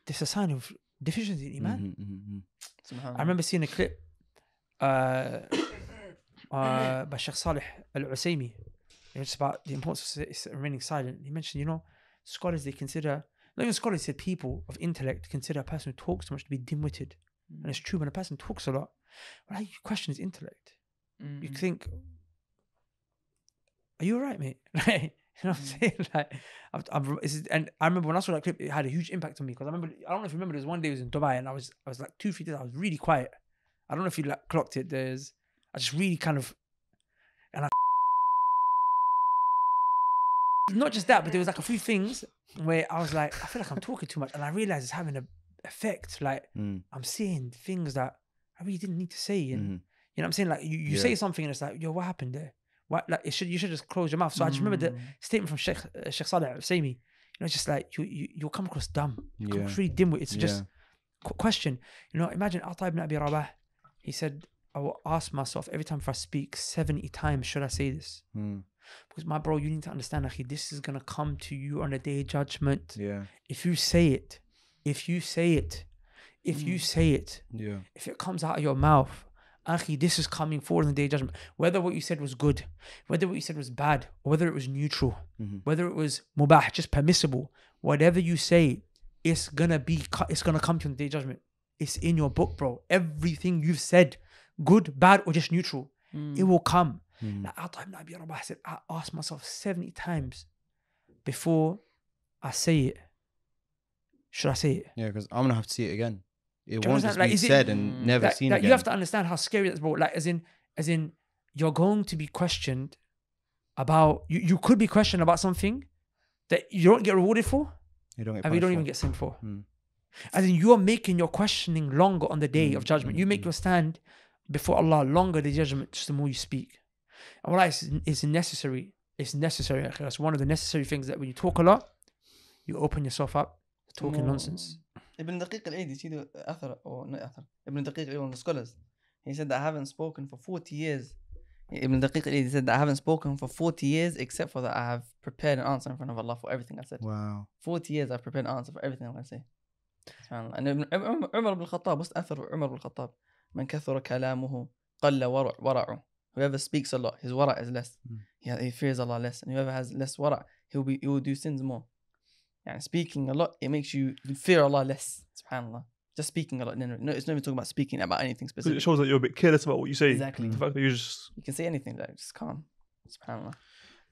Speaker 2: it's a sign of deficiency in iman.
Speaker 1: Mhm, mhm, mhm.
Speaker 2: I remember seeing a clip uh, [coughs] uh, by Sheikh Saleh Al Usaimi. It was about the importance of remaining silent. He mentioned, you know, scholars they consider, not even scholars, said people of intellect consider a person who talks too much to be dim witted. And it's true when a person talks a lot, well, you question his intellect. You
Speaker 4: Mm.
Speaker 2: think, are you all right, mate? [laughs] You know what I'm saying? [laughs] Like, I'm, it's, and I remember when I saw that clip, it had a huge impact on me because I remember, I don't know if you remember, there was one day I was in Dubai and I was, I was like two, three days, I was really quiet. I don't know if you like clocked it. There's, I just really kind of, and I, not just that, but there was like a few things where I was like, I feel like I'm talking too much, and I realized it's having an effect. Like
Speaker 1: Mm,
Speaker 2: I'm saying things that I really didn't need to say, and
Speaker 1: mhm.
Speaker 2: you know what I'm saying? Like you, you
Speaker 1: Yeah.
Speaker 2: say something and it's like, yo, what happened there? What like it should you should just close your mouth. So I just remember the
Speaker 4: Mm.
Speaker 2: statement from Sheikh uh, Sheikh Saleh Al Usaimi. You know, it's just like you you you'll come across dumb. You come
Speaker 1: Yeah.
Speaker 2: across really dim. It's just
Speaker 1: Yeah.
Speaker 2: qu- question. You know, imagine Ata ibn Abi Rabah. He said, I will ask myself every time if I speak 70 times, should I say this?
Speaker 1: Mm,
Speaker 2: Because my bro, you need to understand, Akhi, this is gonna come to you on the day of judgment.
Speaker 1: Yeah.
Speaker 2: If you say it, if you say it, if you say it,
Speaker 1: Yeah.
Speaker 2: if it comes out of your mouth, Akhi, this is coming forward in the day of judgment. Whether what you said was good, whether what you said was bad, or whether it was neutral,
Speaker 1: Mhm.
Speaker 2: whether it was mubah, just permissible, whatever you say, it's gonna be, it's gonna come to you in the day of judgment. It's in your book, bro. Everything you've said, good, bad, or just neutral,
Speaker 4: Mm.
Speaker 2: it will come.
Speaker 1: Mhm.
Speaker 2: Like Ata ibn Abi Rabah said, I asked myself 70 times before I say it. Should I say it?
Speaker 1: Yeah, because I'm gonna have to see it again. It
Speaker 2: you
Speaker 1: won't just
Speaker 2: Like,
Speaker 1: be
Speaker 2: is it-
Speaker 1: said and
Speaker 4: Mm.
Speaker 1: never
Speaker 2: Like-
Speaker 1: seen
Speaker 2: like,
Speaker 1: again.
Speaker 2: you have to understand how scary that's bro. Like as in as in you're going to be questioned about you, you could be questioned about something that you don't get rewarded for
Speaker 1: You don't get
Speaker 2: and you don't
Speaker 1: punished
Speaker 2: even get sent for.
Speaker 1: Mm.
Speaker 2: As in you're making your questioning longer on the day of
Speaker 1: Mm,
Speaker 2: judgment.
Speaker 1: mm,
Speaker 2: You make
Speaker 1: mm.
Speaker 2: your stand before Allah longer the judgment just the more you speak. And what it's, it's necessary. It's necessary. akhi. That's one of the necessary things that when you talk a lot, you open yourself up to talking
Speaker 4: مو-
Speaker 2: nonsense.
Speaker 4: ابن دقيق العيد يصير اثر or not اثر ابن دقيق العيد one of the scholars he said that I haven't spoken for 40 years Ibn Daqiq al-Eid, he said that I haven't spoken for 40 years except for that I have prepared an answer in front of Allah for everything I said
Speaker 1: Wow.
Speaker 4: 40 years I've prepared an answer for everything I'm going to say سبحان الله and Ibn- عمر عمر بن الخطاب what's أثر عمر بن الخطاب من كثر كلامه قل ورع ورعه Whoever speaks a lot, his wara is less.
Speaker 1: Mm.
Speaker 4: He, he fears Allah less. And whoever has less wara, he'll be he will do sins more. And speaking a lot, it makes you fear Allah less. Subhanallah. Just speaking a lot. No, no, it's not even talking about speaking about anything specific.
Speaker 3: It shows that you're a bit careless about what you say.
Speaker 4: Exactly.
Speaker 3: The fact that you just
Speaker 4: you can say anything like just calm. Subhanallah.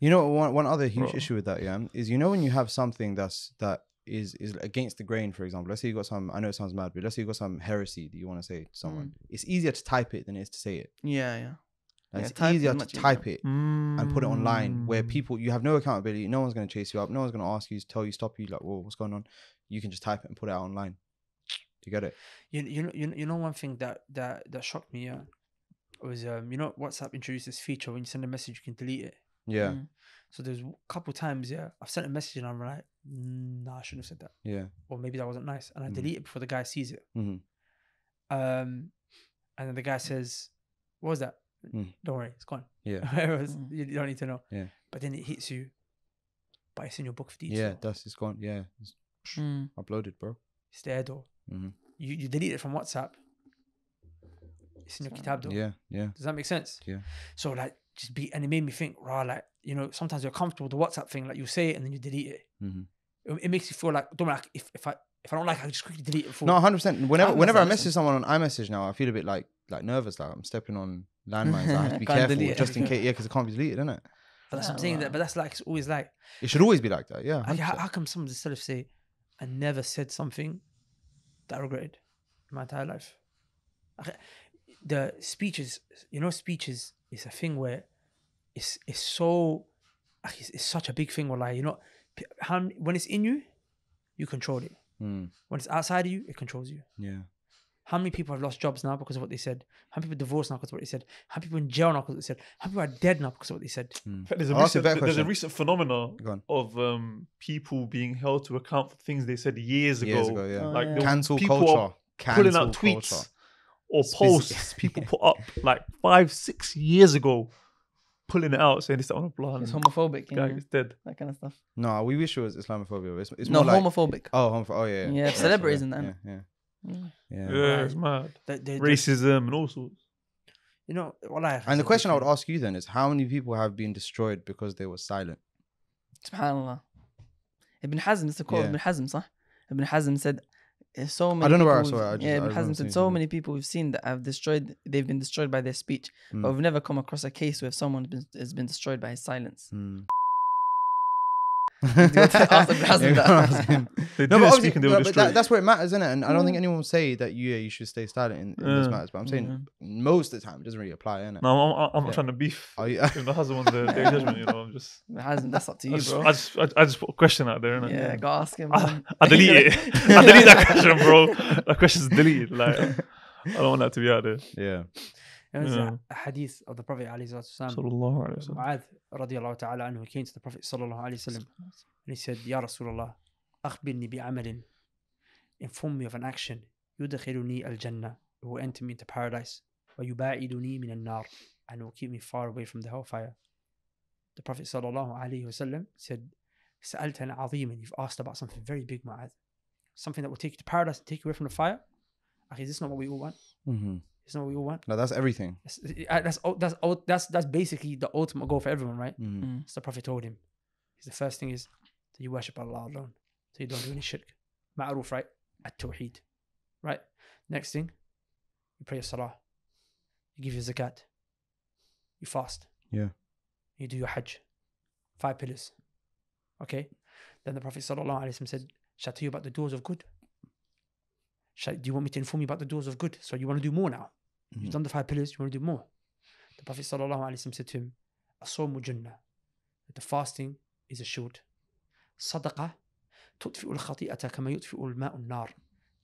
Speaker 1: You know one one other huge
Speaker 3: Bro.
Speaker 1: issue with that, yeah, is you know when you have something that's that is is against the grain, for example. Let's say you got some. I know it sounds mad, but let's say you got some heresy that you want to say to someone. Mm. It's easier to type it than it is to say it.
Speaker 4: Yeah, yeah.
Speaker 1: Like,
Speaker 4: Yeah,
Speaker 1: it's
Speaker 4: type is
Speaker 1: easier to
Speaker 4: much easier.
Speaker 1: type it and put it online where
Speaker 3: Mm.
Speaker 1: people you have no accountability. No one's going to chase you up. No one's going to ask you, tell you, stop you. Like, whoa, what's going on? You can just type it and put it out online. You get it?
Speaker 2: You you know you you know one thing that that that shocked me yeah was um you know WhatsApp introduced this feature when you send a message you can delete it.
Speaker 1: Yeah,
Speaker 4: Mm.
Speaker 2: So there's a couple times yeah I've sent a message and I'm like nah I shouldn't have said that
Speaker 1: yeah.
Speaker 2: or maybe that wasn't nice and I
Speaker 1: Mhm.
Speaker 2: delete it before the guy sees it.
Speaker 1: hmm
Speaker 2: Um, and then the guy says, "What was that?
Speaker 1: Mm.
Speaker 2: Don't worry, it's gone.
Speaker 1: Yeah, [laughs]
Speaker 2: It was-
Speaker 4: Mm.
Speaker 2: you you don't need to know."
Speaker 1: Yeah.
Speaker 2: But then it hits you, but it's in your book of detail.
Speaker 1: yeah. Dust is gone. Yeah, it's
Speaker 4: Mm.
Speaker 1: uploaded, bro.
Speaker 2: It's there though.
Speaker 1: hmm
Speaker 2: You you delete it from WhatsApp. It's in your kitab though.
Speaker 1: Yeah, yeah,
Speaker 2: Does that make sense?
Speaker 1: Yeah.
Speaker 2: So like just be and it made me think, rah, like, you know, sometimes you're comfortable with the WhatsApp thing, like you say it and then you delete it.
Speaker 1: hmm
Speaker 2: It, it makes you feel like don't worry, like if, if I if I don't like I just quickly delete it before.
Speaker 1: No, hundred percent. Whenever whenever I
Speaker 4: messaged-
Speaker 1: message someone on iMessage now, I feel a bit like like nervous. Like I'm stepping on landmines. I have to be [laughs]
Speaker 4: Can't
Speaker 1: careful
Speaker 4: delete it.
Speaker 1: just in case. Yeah, because it can't be deleted, isn't it?
Speaker 2: but that's what I'm saying that but that's like it's always like
Speaker 1: It should always be like that. Yeah.
Speaker 2: Like, how,
Speaker 1: 100%.
Speaker 2: how come some of the Salaf say, I never said something that I regretted in my entire life? Okay, The speeches, you know, speeches is a thing where it's it's so, like, it's, it's such a big thing where, like, you know, p- how, many- when it's in you, you control it.
Speaker 1: Mm,
Speaker 2: When it's outside of you, it controls you.
Speaker 1: yeah.
Speaker 2: How many people have lost jobs now because of what they said? How many people divorced now because of what they said? How many people in jail now because of what they said? How many people are dead now because of what they said?
Speaker 1: Mm.
Speaker 3: Fact, There's a,
Speaker 1: I'll ask you a
Speaker 3: recent,
Speaker 1: better
Speaker 3: there's a recent phenomena
Speaker 1: Go on.
Speaker 3: of um, people being held to account for things they said years ago.
Speaker 1: Years ago, yeah.
Speaker 4: Oh,
Speaker 3: Like
Speaker 4: yeah.
Speaker 1: Cancel
Speaker 3: people
Speaker 1: culture.
Speaker 3: are pulling
Speaker 1: Cancel
Speaker 3: out tweets
Speaker 1: culture.
Speaker 3: or posts people put up like five, six years ago, pulling it out, saying this, that on a blonde
Speaker 4: it's homophobic you
Speaker 3: guy
Speaker 4: know,
Speaker 3: is dead.
Speaker 4: that kind of stuff
Speaker 1: No, we wish it was Islamophobia. It's, it's
Speaker 4: no
Speaker 1: more like
Speaker 4: homophobic
Speaker 1: oh, homoph- oh yeah,
Speaker 4: Yeah,
Speaker 1: That's
Speaker 4: celebrities
Speaker 1: what-
Speaker 4: and that,
Speaker 1: Yeah, yeah. Yeah.
Speaker 3: Yeah, it's mad.
Speaker 2: They- they- they-
Speaker 3: Racism and all sorts.
Speaker 2: You know, wallahi,
Speaker 1: And the question I would ask you then is how many people have been destroyed because they were silent?
Speaker 4: Subhanallah. Ibn Hazm, it's the quote
Speaker 1: Yeah.
Speaker 4: Ibn Hazm, صح? Ibn Hazm said, "Eh, so many I
Speaker 1: don't know where I saw it, I just-
Speaker 4: yeah, Ibn
Speaker 1: remember
Speaker 4: Hazm said, so many people we've seen that have destroyed, they've been destroyed by their speech,
Speaker 1: Mm.
Speaker 4: but we've never come across a case where someone has been, has been destroyed by his silence.
Speaker 1: Mm.
Speaker 4: to ask Ibn Hazm
Speaker 1: Yeah,
Speaker 4: that.
Speaker 1: go ask [laughs] him.
Speaker 3: They
Speaker 1: No, but, obviously-
Speaker 3: speak and they were
Speaker 1: no, but that, that's where it matters, isn't it? And I don't think anyone will say that you, yeah, you should stay silent in, in this matters. But I'm saying
Speaker 4: Mhm.
Speaker 1: most of the time, it doesn't really apply, innit?
Speaker 3: no, I'm, I'm, I'm not
Speaker 1: Yeah.
Speaker 3: trying to beef.
Speaker 1: Oh, yeah.
Speaker 3: The husband wants the their judgment, you know, I'm just. [laughs]
Speaker 4: Ibn Hazm, that's up to
Speaker 3: I
Speaker 4: you,
Speaker 3: just,
Speaker 4: bro.
Speaker 3: I just, I, I just put a question out there, innit?
Speaker 4: yeah, go ask him.
Speaker 3: I. I delete it. [laughs] I delete that question, bro. That question's deleted. Like, I don't want that to be out there.
Speaker 1: Yeah.
Speaker 2: A hadith of the Prophet عليه الصلاة والسلام.
Speaker 3: Sallallahu alayhi wa sallam.
Speaker 2: Mu'adh radiallahu ta'ala anhu came to the Prophet sallallahu alayhi wasallam and he said, Ya Rasulullah, أخبرني بعمل Inform me of an action يدخلني الجنة It will enter me into paradise ويباعدني من النار and will keep me far away from the hellfire. The Prophet sallallahu alayhi wasallam said, سألت عن عظيما You've asked about something very big, Mu'adh. Something that will take you to paradise and take you away from the fire. Okay, is this not what we all want?
Speaker 1: hmm
Speaker 2: Is not what you want?
Speaker 1: No, that's everything.
Speaker 2: That's uh, that's ul- that's that's that's basically the ultimate goal for everyone, right?
Speaker 1: Mhm.
Speaker 4: Mm.
Speaker 2: So the Prophet told him, is the first thing is that you worship Allah alone, so you don't do any shirk. Ma'ruf, right? At tawheed, right? Next thing, you pray your salah, you give your zakat, you fast,
Speaker 1: Yeah.
Speaker 2: you do your hajj, five pillars. Okay, then the Prophet sallallahu alaihi wasallam said, "Shall I tell you about the doors of good? Shall, do you want me to inform you about the doors of good? So you want to do more now? You've
Speaker 1: Mhm.
Speaker 2: done the five pillars, you want to do more. The Prophet ﷺ said to him, Asomu junnah, that the fasting is a shield. Sadaqah, tutfi'u al-khati'ata kama yutfi'u al-ma'u nar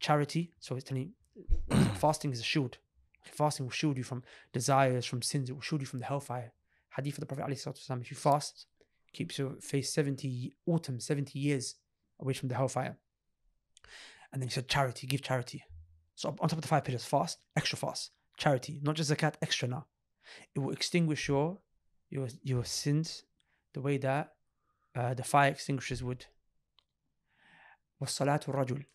Speaker 2: Charity, so it's telling you, [coughs] fasting is a shield. Fasting will shield you from desires, from sins, it will shield you from the hellfire. Hadith of the Prophet ﷺ, if you fast, keeps your face 70, autumn, 70 years away from the hellfire. And then he said, charity, give charity. So on top of the five pillars, fast, extra fast, charity, not just zakat, extra now. It will extinguish your your your sins the way that uh, the fire extinguishers would. والصلاة الرجل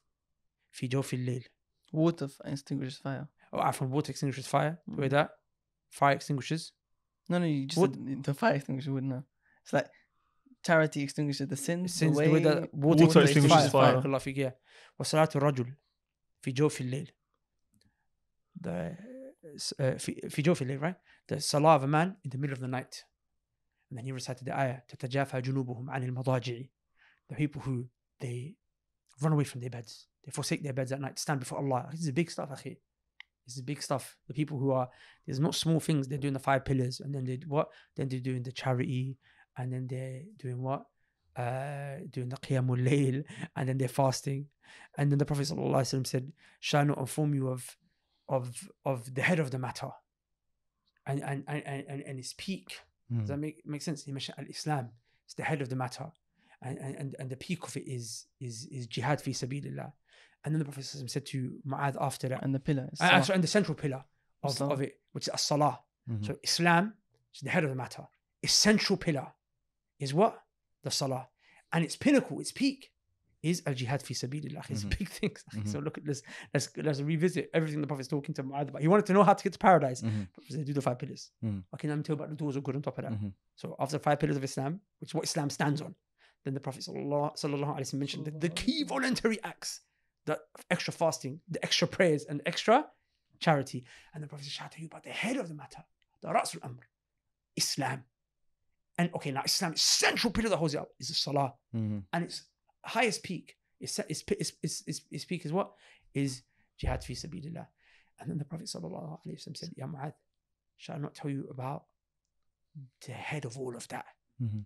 Speaker 2: في جوف الليل
Speaker 4: Water f- extinguishes fire.
Speaker 2: or عفوا water extinguishes fire the way
Speaker 4: Mm.
Speaker 2: that fire extinguishes
Speaker 4: No, no, you just
Speaker 2: What-
Speaker 4: said the fire extinguisher wouldn't know. It's like charity extinguishes the sins.
Speaker 2: sins
Speaker 4: the
Speaker 2: the way
Speaker 4: way
Speaker 2: that water,
Speaker 3: Water
Speaker 2: extinguishes
Speaker 3: extinguishes
Speaker 2: fire
Speaker 3: fire.
Speaker 2: بارك الله فيك yeah. وصلاة الرجل في جوف الليل the uh, في في جوف الليل right the salah of a man in the middle of the night and then he recited the ayah تتجافى جنوبهم عن المضاجع the people who they run away from their beds they forsake their beds at night stand before Allah this is big stuff أخي this is big stuff the people who are there's not small things they're doing the five pillars and then they what then they're doing the charity and then they're doing what uh, doing the qiyamul layl and then they're fasting and then the prophet sallallahu alaihi wasallam said shall I not inform you of of of the head of the matter and and and and, and its peak
Speaker 1: Mm.
Speaker 2: does that make make sense he mentioned al-islam it's the head of the matter and and and, the peak of it is is is jihad fi sabilillah and then the prophet sallallahu alaihi wasallam said to Mu'adh after that
Speaker 4: and the pillar.
Speaker 2: and,
Speaker 4: salah.
Speaker 2: and, and the central pillar of,
Speaker 4: Salah.
Speaker 2: of it which is as-salah
Speaker 1: Mhm.
Speaker 2: so Islam is the head of the matter. Essential pillar is what? The salah. And its pinnacle, its peak, is al jihad fi sabilillah. It's
Speaker 1: Mhm.
Speaker 2: big things.
Speaker 1: Mhm. [laughs]
Speaker 2: So look at this. Let's let's revisit everything the Prophet's talking to Mu'adh about. He wanted to know how to get to paradise.
Speaker 1: Mhm.
Speaker 2: Prophet do the five pillars.
Speaker 1: Mhm.
Speaker 2: Okay, now I'm tell you about the doors of good on top of that.
Speaker 1: Mhm.
Speaker 2: So after the five pillars of Islam, which is what Islam stands on, then the Prophet sallallahu sallallahu alaihi wasallam mentioned the, the key voluntary acts, the extra fasting, the extra prayers, and extra charity. And the Prophet said, "Shall I tell you about the head of the matter, the Ra's al-Amr, Islam." And okay, now Islam, central pillar that holds it up is the Salah,
Speaker 1: Mhm.
Speaker 2: and its highest peak, its its its its, its, its peak is what is jihad fi sabilillah. And then the Prophet sallallahu alaihi wasallam said, "Ya Mu'adh, shall I not tell you about the head of all of that?
Speaker 1: Mhm.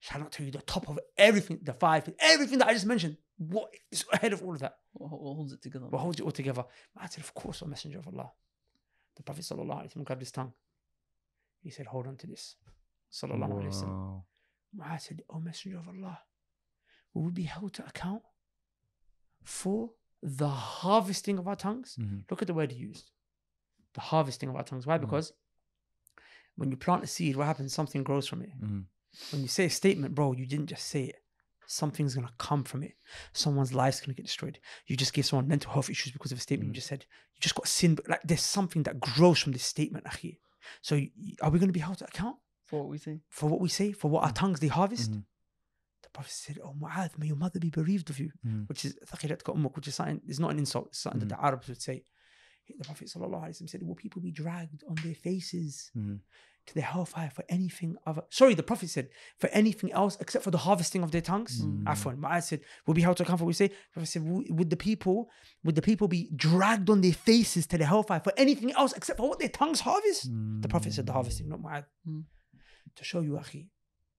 Speaker 2: Shall I not tell you the top of everything, the five, everything that I just mentioned? What is ahead of all of that?
Speaker 4: What what holds it together?
Speaker 2: What holds it all together? I said, of course, O Messenger of Allah. The Prophet sallallahu alaihi wasallam grabbed his tongue. He said, hold on to this. Sallallahu alaihi wasallam.
Speaker 1: Wow.
Speaker 2: Mu'adh said, O Messenger of Allah, will we be held to account for the harvesting of our tongues?
Speaker 1: Mhm.
Speaker 2: Look at the word used. The harvesting of our tongues. Why?
Speaker 1: Mhm.
Speaker 2: Because when you plant a seed, what happens? Something grows from it.
Speaker 1: Mhm.
Speaker 2: When you say a statement, bro, you didn't just say it. something's gonna come from it. Someone's life's gonna get destroyed. You just gave someone mental health issues because of a statement you just said. You just got sin. But like there's something that grows from this statement, akhi. So are we gonna be held to account
Speaker 4: For what we say.
Speaker 2: for what we say, for what our tongues they harvest?
Speaker 1: Mhm.
Speaker 2: The Prophet said, "Oh Mu'adh, may your mother be bereaved of you,"
Speaker 1: Mhm.
Speaker 2: which is which is something. It's not an insult. It's something that the Arabs would say. The Prophet sallallahu alaihi wasallam said, "Will people be dragged on their faces
Speaker 1: Mhm.
Speaker 2: to the hellfire for anything other?" Sorry, the Prophet said, "For anything else except for the harvesting of their tongues." Afwan. Mu'adh said, "Will be held to account for what we say." The Prophet said, "Would the people, would the people be dragged on their faces to the hellfire for anything else except for what their tongues harvest?" The Prophet said, "The harvesting, not Mu'adh."
Speaker 4: Mm.
Speaker 2: To show you, akhi,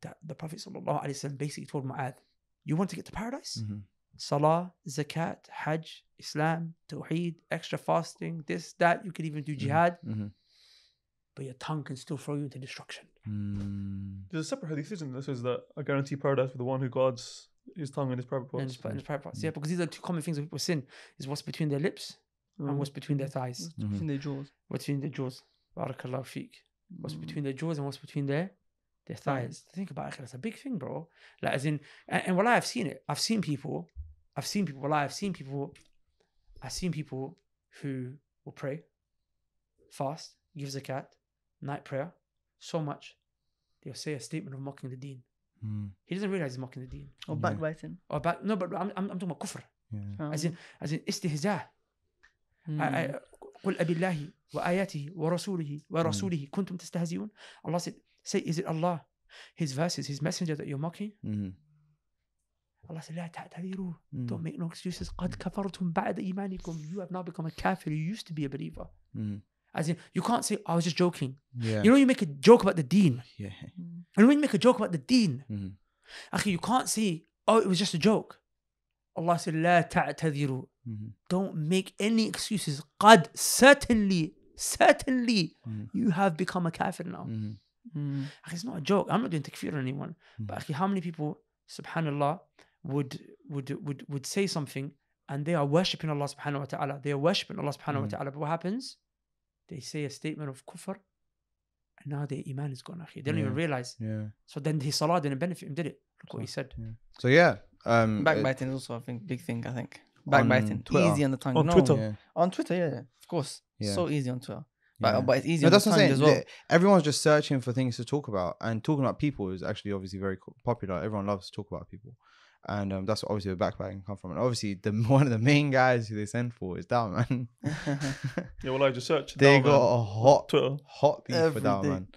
Speaker 2: that the Prophet sallallahu alaihi wasallam basically told Mu'adh, "You want to get to paradise."
Speaker 1: Mhm.
Speaker 2: Salah, zakat, hajj, Islam, tawheed, extra fasting, this, that. You could even do jihad,
Speaker 1: Mhm.
Speaker 2: but your tongue can still throw you into destruction.
Speaker 1: Mm.
Speaker 3: There's a separate hadith, isn't there, that says that I guarantee paradise for the one who guards his tongue and his private
Speaker 2: And
Speaker 3: parts.
Speaker 2: his, and his private parts. Yeah, because these are two common things that people sin is what's between their lips and what's between their thighs,
Speaker 1: Mhm.
Speaker 4: In their jaws.
Speaker 2: what's between their jaws. Barakallahu feek. What's
Speaker 4: Mm.
Speaker 2: between their jaws and what's between their their thighs. Think about it, that's a big thing, bro. Like as in, and, and well, I've seen it. I've seen people. I've seen people. Well, I've seen people. I've seen people who will pray, fast, give zakat, night prayer, so much, they'll say a statement of mocking the deen.
Speaker 1: Mm.
Speaker 2: He doesn't realize he's mocking the deen.
Speaker 4: Or
Speaker 1: Yeah.
Speaker 4: backbiting.
Speaker 2: Or back, no, but I'm, I'm, I'm talking about kufr.
Speaker 1: Yeah.
Speaker 2: As in, as in istihza.
Speaker 4: Mm.
Speaker 2: I- I- قل أبي الله وآياته ورسوله ورسوله كنتم تستهزئون Allah said say is it Allah his verses his messenger that you're mocking
Speaker 1: Mhm.
Speaker 2: Allah said لا تعتذروا
Speaker 1: Mm.
Speaker 2: don't make no excuses قد كفرتم بعد إيمانكم you have now become a kafir you used to be a believer
Speaker 1: Mhm.
Speaker 2: as in you can't say I was just joking
Speaker 1: Yeah.
Speaker 2: you know you make a joke about the deen
Speaker 1: Yeah.
Speaker 2: and when you make a joke about the deen
Speaker 1: Mhm.
Speaker 2: Akhi, you can't say oh it was just a joke Allah said لا تعتذروا
Speaker 1: Mhm.
Speaker 2: don't make any excuses قد certainly certainly
Speaker 1: Mhm.
Speaker 2: you have become a kafir now
Speaker 1: Mhm.
Speaker 4: Mm.
Speaker 2: Akhi, it's not a joke. I'm not doing takfir on anyone.
Speaker 1: Mm.
Speaker 2: But akhi, how many people, subhanAllah, would would would would say something and they are worshipping Allah subhanahu wa ta'ala. They are worshipping Allah subhanahu wa
Speaker 1: Mm.
Speaker 2: ta'ala. But what happens? They say a statement of kufr and now their iman is gone, akhi. They don't even
Speaker 1: Yeah.
Speaker 2: realize.
Speaker 1: Yeah.
Speaker 2: So then his salah didn't benefit him, did it? Look what he said.
Speaker 1: So yeah. um. it-
Speaker 4: Backbiting is also, I think, big thing, I think. Backbiting.
Speaker 1: Twitter.
Speaker 4: Easy on the tongue.
Speaker 3: On
Speaker 4: no.
Speaker 3: Twitter.
Speaker 1: Yeah.
Speaker 4: On Twitter, yeah, yeah. Of course.
Speaker 1: Yeah.
Speaker 4: So easy on Twitter.
Speaker 1: yeah.
Speaker 4: But, but it's easy
Speaker 1: No, that's
Speaker 4: the
Speaker 1: what I'm saying.
Speaker 4: as well.
Speaker 1: Everyone's just searching for things to talk about, and talking about people is actually obviously very popular. Everyone loves to talk about people, and um, that's obviously where backbiting come from. And obviously, the [laughs] one of the main guys who they send for is Dawah Man. [laughs]
Speaker 3: Yeah, well, I just searched.
Speaker 1: they
Speaker 3: Dawah,
Speaker 1: got
Speaker 3: man.
Speaker 1: a hot,
Speaker 3: Twitter.
Speaker 1: hot beef for
Speaker 4: Every Dawah.
Speaker 1: Man.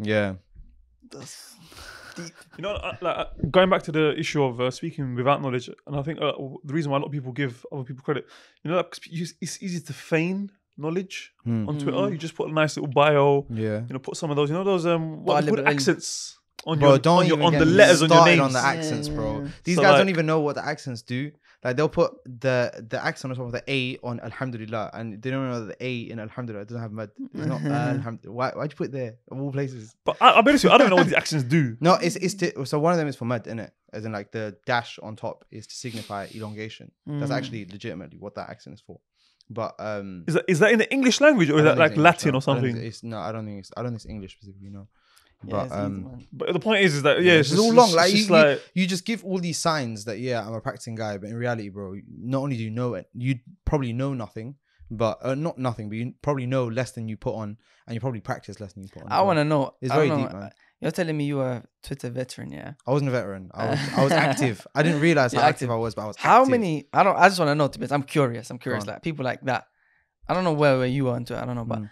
Speaker 1: Yeah.
Speaker 4: That's deep.
Speaker 3: You know, like going back to the issue of uh, speaking without knowledge, and I think uh, the reason why a lot of people give other people credit, you know, like, 'cause you- it's easy to feign knowledge
Speaker 1: Hmm.
Speaker 3: on Twitter.
Speaker 4: Mm.
Speaker 3: You just put a nice little bio,
Speaker 1: Yeah.
Speaker 3: you know, put some of those, you know, those um, what they
Speaker 4: Talib
Speaker 3: call
Speaker 4: ilm.
Speaker 3: accents on
Speaker 1: Bro,
Speaker 3: your
Speaker 1: don't
Speaker 3: on, your, on the letters on your
Speaker 1: started
Speaker 3: names.
Speaker 1: on the accents, bro.
Speaker 4: Yeah.
Speaker 1: These
Speaker 3: So,
Speaker 1: guys don't even know what the accents do. Like they'll put the the accent on top of the A on Alhamdulillah, and they don't know that the A in Alhamdulillah doesn't have mad. It's not [laughs] Alhamdulillah. Why why'd you put it there of all places?
Speaker 3: But I, I'll be honest with you, I don't know what these accents do. [laughs]
Speaker 1: No, it's it's to, so one of them is for mud, in it, as in like the dash on top is to signify elongation. That's
Speaker 4: Mm.
Speaker 1: actually legitimately what that accent is for. But um,
Speaker 3: Is that is that in the English language or is that like
Speaker 1: English,
Speaker 3: Latin
Speaker 1: no.
Speaker 3: or
Speaker 1: I don't think
Speaker 3: something?
Speaker 1: It's no, I don't think it's I don't think it's English specifically. No,
Speaker 4: Yeah,
Speaker 1: but
Speaker 4: it's easy,
Speaker 1: um,
Speaker 4: man.
Speaker 3: But the point is, is that yeah,
Speaker 1: yeah,
Speaker 3: it's,
Speaker 1: it's
Speaker 3: just,
Speaker 1: all long.
Speaker 3: it's
Speaker 1: Like you,
Speaker 3: just
Speaker 1: you-
Speaker 3: like
Speaker 1: you just give all these signs that yeah, I'm a practicing guy, but in reality, bro, not only do you know it, you probably know nothing, but uh, not nothing, but you probably know less than you put on, and you probably practice less than you put on.
Speaker 4: I want to know.
Speaker 1: It's
Speaker 4: I
Speaker 1: very
Speaker 4: don't
Speaker 1: deep,
Speaker 4: know,
Speaker 1: man.
Speaker 4: You're telling me you were a Twitter veteran, yeah?
Speaker 1: I wasn't a veteran. I was I was [laughs] active. I didn't realize how
Speaker 4: You're
Speaker 1: active.
Speaker 4: active.
Speaker 1: I was, but I was.
Speaker 4: How
Speaker 1: active.
Speaker 4: many? I don't. I just want to know. To be honest, I'm curious. I'm curious. Like people like that. I don't know where, where you are into. it, I don't know, but
Speaker 1: Mm.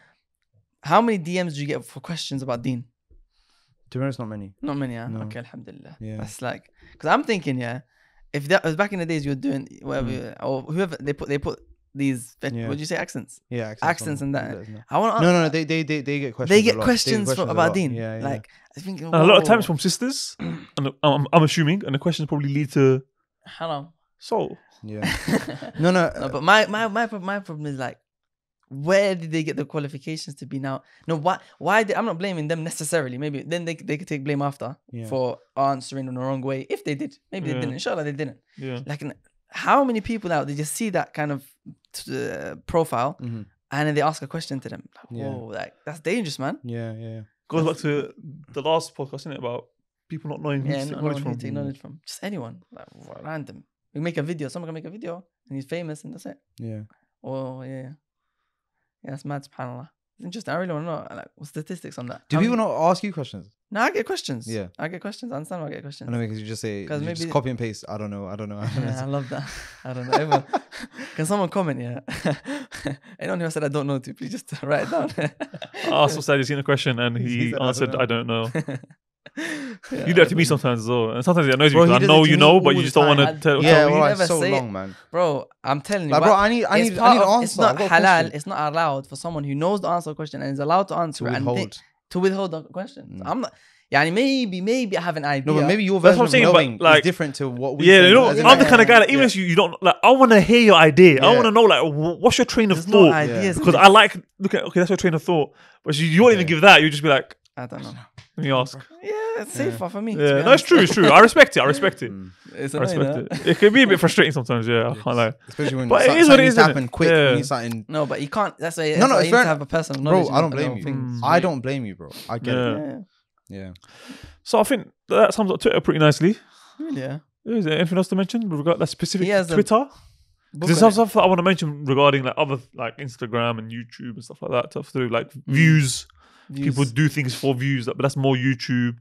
Speaker 4: how many DMs do you get for questions about Deen?
Speaker 1: To be honest, not many.
Speaker 4: Not many. Huh?
Speaker 1: No.
Speaker 4: Okay, Alhamdulillah.
Speaker 1: Yeah.
Speaker 4: That's like because I'm thinking, yeah, if that was back in the days, you were doing whatever
Speaker 1: Mm.
Speaker 4: or whoever they put they put these. vet-
Speaker 1: Yeah.
Speaker 4: Would you say accents?
Speaker 1: Yeah, accents,
Speaker 4: Accents and that.
Speaker 1: let us know.
Speaker 4: I want to.
Speaker 1: No, no, no. They they they, they get questions.
Speaker 4: They get
Speaker 1: lot.
Speaker 4: questions,
Speaker 1: get
Speaker 4: for,
Speaker 1: a
Speaker 4: about Deen.
Speaker 1: Yeah, yeah.
Speaker 4: Like I think
Speaker 3: a lot of times from sisters, [clears throat] and I'm, I'm assuming, and the questions probably lead to
Speaker 4: Hello.
Speaker 3: so.
Speaker 1: yeah. No, no. [laughs]
Speaker 4: No,
Speaker 1: uh,
Speaker 4: but my my my my problem is like, where did they get the qualifications to be now? No, why why did, I'm not blaming them necessarily. Maybe then they they could take blame after
Speaker 1: Yeah.
Speaker 4: for answering in the wrong way if they did. Maybe
Speaker 3: Yeah.
Speaker 4: they didn't. Inshallah, they didn't.
Speaker 3: Yeah.
Speaker 4: Like, how many people out there just see that kind of uh, profile
Speaker 1: mhm.
Speaker 4: and then they ask a question to them? Like,
Speaker 1: Yeah.
Speaker 4: Whoa, like that's dangerous, man.
Speaker 1: Yeah, yeah, yeah.
Speaker 3: Goes back to the last podcast, isn't it? About people not knowing who
Speaker 4: Yeah,
Speaker 3: to take
Speaker 4: no, no
Speaker 3: knowledge from.
Speaker 4: take knowledge from. Just anyone, like random. We make a video. Someone can make a video, and he's famous, and that's it.
Speaker 1: Yeah.
Speaker 4: Oh yeah, yeah. Yeah, that's mad. Subhanallah. It's interesting. I really want to know uh, like what statistics on that.
Speaker 1: Do
Speaker 4: How
Speaker 1: people
Speaker 4: many-
Speaker 1: not ask you questions?
Speaker 4: No, I get questions.
Speaker 1: Yeah.
Speaker 4: I get questions. I understand why I get questions.
Speaker 1: I know because you just say
Speaker 4: 'Cause
Speaker 1: you
Speaker 4: maybe-
Speaker 1: just copy and paste. I don't know. I don't know. [laughs]
Speaker 4: Yeah, I love that. I don't know. Everyone, [laughs] can someone comment? Yeah. [laughs] Anyone who said I don't know to, please just write it down.
Speaker 3: I also said he's seen a question and
Speaker 1: He
Speaker 3: he
Speaker 1: said, "I don't
Speaker 3: answered,
Speaker 1: know."
Speaker 3: "I don't know." [laughs]
Speaker 4: Yeah,
Speaker 3: You do that to
Speaker 4: I
Speaker 3: me sometimes though. and sometimes it annoys
Speaker 1: Bro,
Speaker 3: me because I know you know, but you just don't want to tell.
Speaker 1: yeah,
Speaker 3: tell me.
Speaker 1: well,
Speaker 4: never
Speaker 1: so
Speaker 4: say it.
Speaker 1: long, man.
Speaker 4: Bro, I'm telling you.
Speaker 1: Like, bro, I need, I need, I
Speaker 4: part
Speaker 1: need an
Speaker 4: of-
Speaker 1: answer.
Speaker 4: It's not
Speaker 1: I've got a
Speaker 4: halal.
Speaker 1: question
Speaker 4: It's not allowed for someone who knows the answer to a question and is allowed to answer
Speaker 1: to
Speaker 4: it and they- to withhold the question. So
Speaker 1: Mm.
Speaker 4: I'm not. Yeah, maybe, maybe I have an idea.
Speaker 1: No, but maybe your
Speaker 3: That's what I'm
Speaker 1: of
Speaker 3: saying, but,
Speaker 1: knowing
Speaker 3: like-
Speaker 1: is different to what we.
Speaker 3: Yeah,
Speaker 1: say
Speaker 3: you know, I'm the kind of guy that even
Speaker 1: yeah.
Speaker 3: if you, you don't like, I want to hear your idea. I
Speaker 1: Yeah.
Speaker 3: want to know like what's your train of
Speaker 4: there's no
Speaker 3: thought
Speaker 4: ideas.
Speaker 3: because I like look at okay, that's your train of thought, but you, you won't even give that. You just be like,
Speaker 4: I don't know.
Speaker 3: Let me ask.
Speaker 4: Yeah, it's safer for me. to
Speaker 3: Yeah,
Speaker 4: be
Speaker 3: no, it's
Speaker 4: honest.
Speaker 3: true, it's true. I respect it. I respect it. [laughs]
Speaker 1: Mm.
Speaker 4: It's
Speaker 3: I
Speaker 4: annoying,
Speaker 3: respect
Speaker 4: huh?
Speaker 3: it. It can be a bit [laughs] frustrating sometimes. Yeah, I can't lie.
Speaker 1: Especially when
Speaker 3: But it
Speaker 1: some-
Speaker 3: is what
Speaker 1: something
Speaker 3: it
Speaker 1: needs
Speaker 3: is,
Speaker 1: to
Speaker 3: isn't
Speaker 1: happen
Speaker 3: it?
Speaker 1: quick.
Speaker 3: Yeah.
Speaker 1: We need something.
Speaker 4: No, but you can't. That's why.
Speaker 1: No,
Speaker 4: that's
Speaker 1: no, it's
Speaker 4: you need
Speaker 1: fair-
Speaker 4: to have a personal
Speaker 1: Bro,
Speaker 4: knowledge.
Speaker 1: I don't
Speaker 4: of
Speaker 1: blame
Speaker 4: little
Speaker 1: you.
Speaker 4: things.
Speaker 1: I don't blame you, bro. I get
Speaker 3: Yeah.
Speaker 1: it.
Speaker 4: Yeah,
Speaker 1: Yeah.
Speaker 3: So I think that sums up Twitter pretty nicely.
Speaker 4: really. Yeah.
Speaker 3: Is there anything else to mention We've got that specific
Speaker 4: He has a
Speaker 3: Twitter?
Speaker 4: Book
Speaker 3: There's
Speaker 4: on
Speaker 3: some stuff I want to mention regarding like other like Instagram and YouTube and stuff like that. Stuff to do like mm. views. People do things for views, but that's more YouTube.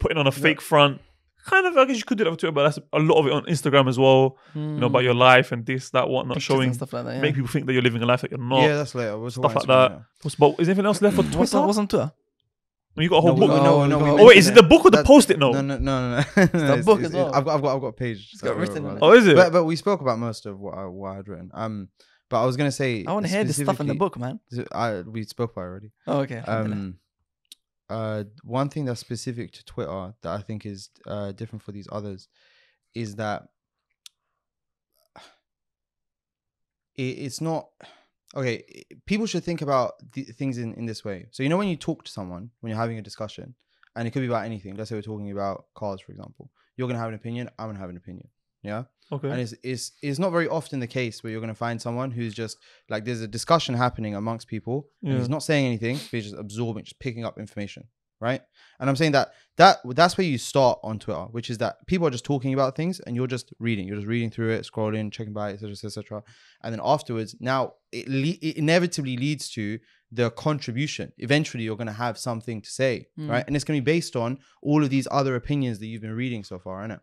Speaker 3: Putting on a fake front. Kind of, I guess you could do that for Twitter, but that's a lot of it on Instagram as well. You know about mm. your life and this, that, what, not
Speaker 4: Pictures
Speaker 3: showing,
Speaker 4: and stuff like that. Yeah.
Speaker 3: make people think that you're living a life that you're not.
Speaker 1: Yeah, that's later. We'll
Speaker 3: stuff like
Speaker 1: Instagram
Speaker 3: that. What's- But is anything else left for
Speaker 4: What's
Speaker 3: Twitter?
Speaker 4: on, what's on Twitter?
Speaker 3: You got a whole
Speaker 1: No,
Speaker 3: book.
Speaker 1: we- no, no, we-
Speaker 3: oh wait, is it the book or the post-it note?
Speaker 1: No, no, no, no. no. [laughs] It's-
Speaker 4: book
Speaker 1: it's-
Speaker 4: as well.
Speaker 1: I've got, I've got, I've got a page.
Speaker 4: It's got written on it.
Speaker 3: Oh, is it?
Speaker 1: But, but we spoke about most of what I, what I had written. Um, but I was gonna say.
Speaker 4: I want to hear this stuff in the book, man.
Speaker 1: I we spoke about it already.
Speaker 4: Oh, okay.
Speaker 1: Um, uh, one thing that's specific to Twitter that I think is uh different for these others is that it, it's not okay. People should think about the things in in this way. So you know when you talk to someone when you're having a discussion, and it could be about anything. Let's say we're talking about cars, for example. You're gonna have an opinion. I'm gonna have an opinion. Yeah.
Speaker 3: okay.
Speaker 1: And it's, it's it's not very often the case where you're going to find someone who's just like there's a discussion happening amongst people and
Speaker 3: Yeah.
Speaker 1: he's not saying anything, but he's just absorbing, just picking up information, right? And I'm saying that that that's where you start on Twitter, which is that people are just talking about things and you're just reading, you're just reading through it, scrolling, checking by, etc., etc. And then afterwards, now it, le- it inevitably leads to the contribution. Eventually, you're going to have something to say,
Speaker 4: Mm.
Speaker 1: right? And it's going to be based on all of these other opinions that you've been reading so far, innit?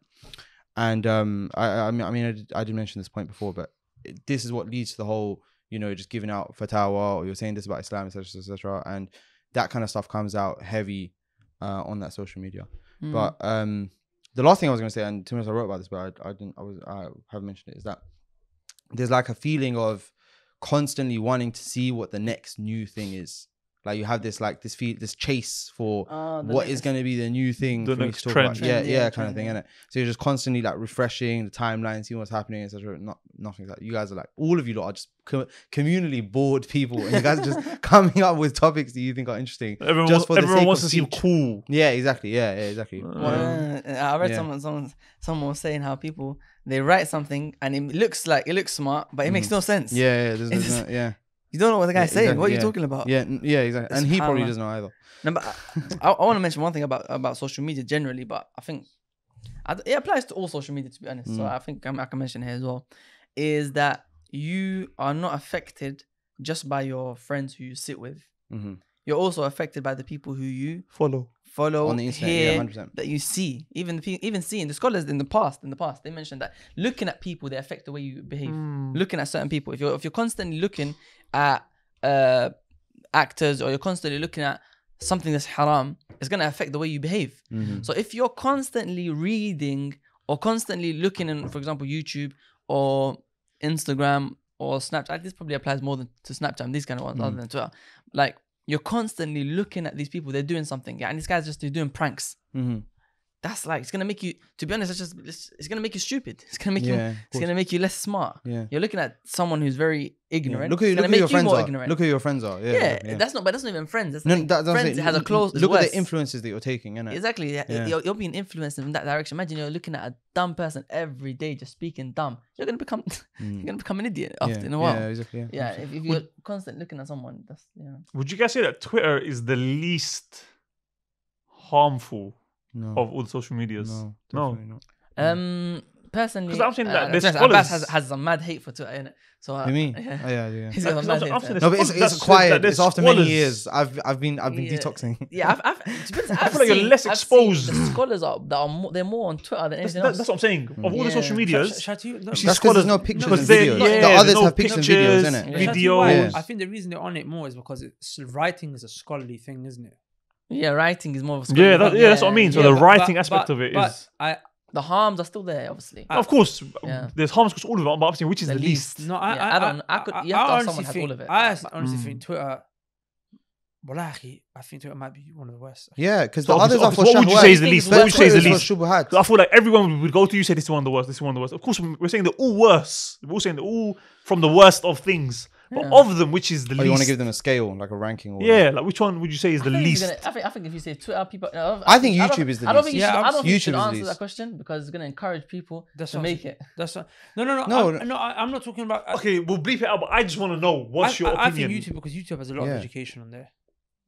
Speaker 1: And um, I, I mean, I mean, I did, I did mention this point before, but it- this is what leads to the whole, you know, just giving out fatwa or you're saying this about Islam, etc., etc., and that kind of stuff comes out heavy uh, on that social media.
Speaker 4: Mm.
Speaker 1: But um, the last thing I was going to say, and to be honest, I wrote about this, but I, I didn't, I was, I haven't mentioned it, is that there's like a feeling of constantly wanting to see what the next new thing is. Like you have this, like this feel, this chase for
Speaker 4: the
Speaker 1: what is
Speaker 4: latest-
Speaker 1: going to be the new thing
Speaker 3: The
Speaker 1: for me
Speaker 3: next
Speaker 1: to talk
Speaker 3: trend.
Speaker 1: about. Yeah, yeah,
Speaker 4: yeah,
Speaker 1: kind of thing,
Speaker 4: yeah.
Speaker 1: innit? So you're just constantly like refreshing the timeline, seeing what's happening, etc. Not nothing like that. You guys are like all of you lot are just co- communally bored people, and you guys are just [laughs] coming up with topics that you think are interesting.
Speaker 3: everyone
Speaker 1: just for
Speaker 3: wants,
Speaker 1: the
Speaker 3: everyone
Speaker 1: sake
Speaker 3: wants to
Speaker 1: of
Speaker 3: seem cool.
Speaker 1: Yeah, exactly. Yeah, yeah, exactly.
Speaker 3: Uh,
Speaker 4: Well, I read
Speaker 1: Yeah.
Speaker 4: someone, someone, someone was saying how people they write something and it looks like it looks smart, but it makes no sense.
Speaker 1: Yeah, yeah, there's, [laughs] there's no, yeah,
Speaker 4: you don't know what the guy's
Speaker 1: Yeah,
Speaker 4: saying.
Speaker 1: exactly,
Speaker 4: what are you
Speaker 1: yeah.
Speaker 4: talking about?
Speaker 1: yeah, yeah, exactly. And he probably doesn't know either.
Speaker 4: No, but I, I, want to mention one thing about about social media generally, but I think I, it applies to all social media to be honest. So
Speaker 1: Mm.
Speaker 4: I think I'm, I can mention here as well is that you are not affected just by your friends who you sit with.
Speaker 1: hmm
Speaker 4: You're also affected by the people who you
Speaker 3: Follow.
Speaker 4: follow,
Speaker 1: On the internet,
Speaker 4: hear,
Speaker 1: yeah, 100%.
Speaker 4: that you see. Even the even seeing the scholars in the past, in the past, they mentioned that looking at people they affect the way you behave.
Speaker 3: Mm.
Speaker 4: Looking at certain people, if you're if you're constantly looking at uh actors or you're constantly looking at something that's haram, it's gonna affect the way you behave.
Speaker 1: hmm
Speaker 4: So if you're constantly reading or constantly looking in, for example, YouTube or Instagram or Snapchat, this probably applies more than to Snapchat, these kind of ones, other
Speaker 1: Mm.
Speaker 4: than Twitter. Like you're constantly looking at these people, they're doing something, yeah, and this guy's just they're doing pranks.
Speaker 1: hmm
Speaker 4: That's like it's gonna make you. To be honest, it's just it's, it's gonna make you stupid. [laughs] It's gonna make you.
Speaker 1: Yeah, of
Speaker 4: It's
Speaker 1: course.
Speaker 4: gonna make you less smart.
Speaker 1: yeah.
Speaker 4: You're looking at someone who's very
Speaker 1: Yeah.
Speaker 4: ignorant.
Speaker 1: Look who,
Speaker 4: It's
Speaker 1: look who your friends
Speaker 4: more
Speaker 1: are.
Speaker 4: ignorant.
Speaker 1: Look who your friends are. Yeah,
Speaker 4: yeah,
Speaker 1: yeah.
Speaker 4: that's not. But that's not even friends. That's the
Speaker 1: No,
Speaker 4: thing.
Speaker 1: that, that's
Speaker 4: friends
Speaker 1: it.
Speaker 4: has a close.
Speaker 1: Look at the influences that you're taking, innit?
Speaker 4: Exactly. Yeah.
Speaker 1: Yeah.
Speaker 4: You're, you're being influenced in that direction. Imagine you're looking at a dumb person every day, just speaking dumb. You're gonna become. [laughs]
Speaker 1: Mm.
Speaker 4: you're gonna become an idiot
Speaker 1: Yeah,
Speaker 4: after in a while.
Speaker 1: Yeah, exactly. Yeah.
Speaker 4: Yeah, if, if you're constantly looking at someone, that's yeah.
Speaker 3: Would you guys say that Twitter is the least harmful
Speaker 1: No.
Speaker 3: of all the social medias?
Speaker 1: no.
Speaker 3: No.
Speaker 1: definitely not.
Speaker 4: Um, personally,
Speaker 3: 'Cause I'm saying that
Speaker 4: uh,
Speaker 3: there's
Speaker 4: to be honest, Abbas
Speaker 3: scholars-
Speaker 4: has, has some mad hate for Twitter, innit? So uh,
Speaker 1: You mean? [laughs]
Speaker 4: yeah.
Speaker 1: Oh, yeah, yeah.
Speaker 4: He's got
Speaker 3: Because
Speaker 4: some
Speaker 3: I'm-
Speaker 4: mad
Speaker 3: I'm
Speaker 4: hate
Speaker 3: saying
Speaker 4: for-
Speaker 1: No, but it's,
Speaker 3: That's-
Speaker 1: it's quiet. It's after many years. I've I've been I've been
Speaker 4: Yeah.
Speaker 1: detoxing.
Speaker 4: Yeah, I've, I've, to be honest, I've
Speaker 3: feel like you're less exposed.
Speaker 4: The scholars are that are more, they're more on Twitter than
Speaker 3: That's,
Speaker 4: anything
Speaker 3: that-
Speaker 4: else.
Speaker 3: that's what I'm saying. Of all the social medias,
Speaker 2: sh- shall I you- no,
Speaker 1: That's because there's
Speaker 3: scholars-
Speaker 1: no pictures
Speaker 3: because
Speaker 1: and videos.
Speaker 3: yeah,
Speaker 1: the others
Speaker 3: no
Speaker 1: have pictures and videos,
Speaker 3: pictures,
Speaker 1: innit?
Speaker 2: Shall I tell you
Speaker 3: videos.
Speaker 2: I think the reason they're on it more is because it's, writing is a scholarly thing, isn't it?
Speaker 4: Yeah, writing is more of a
Speaker 3: Yeah, that,
Speaker 4: thing,
Speaker 3: yeah, that's what I mean. So
Speaker 2: Yeah,
Speaker 3: the
Speaker 2: but-
Speaker 3: writing
Speaker 2: but-
Speaker 3: aspect
Speaker 2: but-
Speaker 3: of it
Speaker 2: but
Speaker 3: is,
Speaker 2: I
Speaker 4: the harms are still there, obviously.
Speaker 2: I-
Speaker 3: of course, um,
Speaker 4: Yeah.
Speaker 3: there's harms across all of it. But I'm saying which is the,
Speaker 4: The
Speaker 3: least.
Speaker 4: least.
Speaker 2: no, I,
Speaker 4: Yeah,
Speaker 2: I,
Speaker 4: I don't- I could- you have to have someone
Speaker 2: honestly
Speaker 4: have
Speaker 2: think,
Speaker 4: all of it.
Speaker 2: I honestly think hmm. Twitter. Wallahi, I think Twitter might be one of the worst.
Speaker 1: Yeah, because
Speaker 3: So
Speaker 1: the others
Speaker 3: obviously-
Speaker 1: are for
Speaker 3: obviously, what would you say is the least? What would you say is the least?
Speaker 1: for
Speaker 3: I feel like everyone would go to you say this is one of the worst. This is one of the worst. Of course, we're saying they're all worse. We're all saying they're all from the worst of things. But
Speaker 4: Yeah.
Speaker 3: of them, which is the
Speaker 1: Oh,
Speaker 3: least?
Speaker 1: you want to give them a scale, like a ranking? Or
Speaker 3: yeah, like which one would you say is the
Speaker 4: I think, it's
Speaker 3: least?
Speaker 4: gonna, I, think, I think if you say Twitter, people. no,
Speaker 1: I think
Speaker 4: don't-
Speaker 1: YouTube is the
Speaker 4: I don't
Speaker 1: least.
Speaker 4: think you
Speaker 2: Yeah,
Speaker 4: should, I don't think you
Speaker 1: YouTube
Speaker 4: should
Speaker 1: is the
Speaker 4: answer
Speaker 1: least.
Speaker 4: that question because it's going to encourage people
Speaker 2: That's
Speaker 4: to
Speaker 2: what I'm
Speaker 4: make
Speaker 2: saying.
Speaker 4: it.
Speaker 2: That's not, no, no, no,
Speaker 1: No,
Speaker 2: no. no I, I'm not talking about. I-
Speaker 3: Okay, we'll bleep it out. But I just want to know what's
Speaker 2: I,
Speaker 3: your
Speaker 2: I, I
Speaker 3: opinion.
Speaker 2: think YouTube because YouTube has a lot
Speaker 1: Yeah.
Speaker 2: of education on there.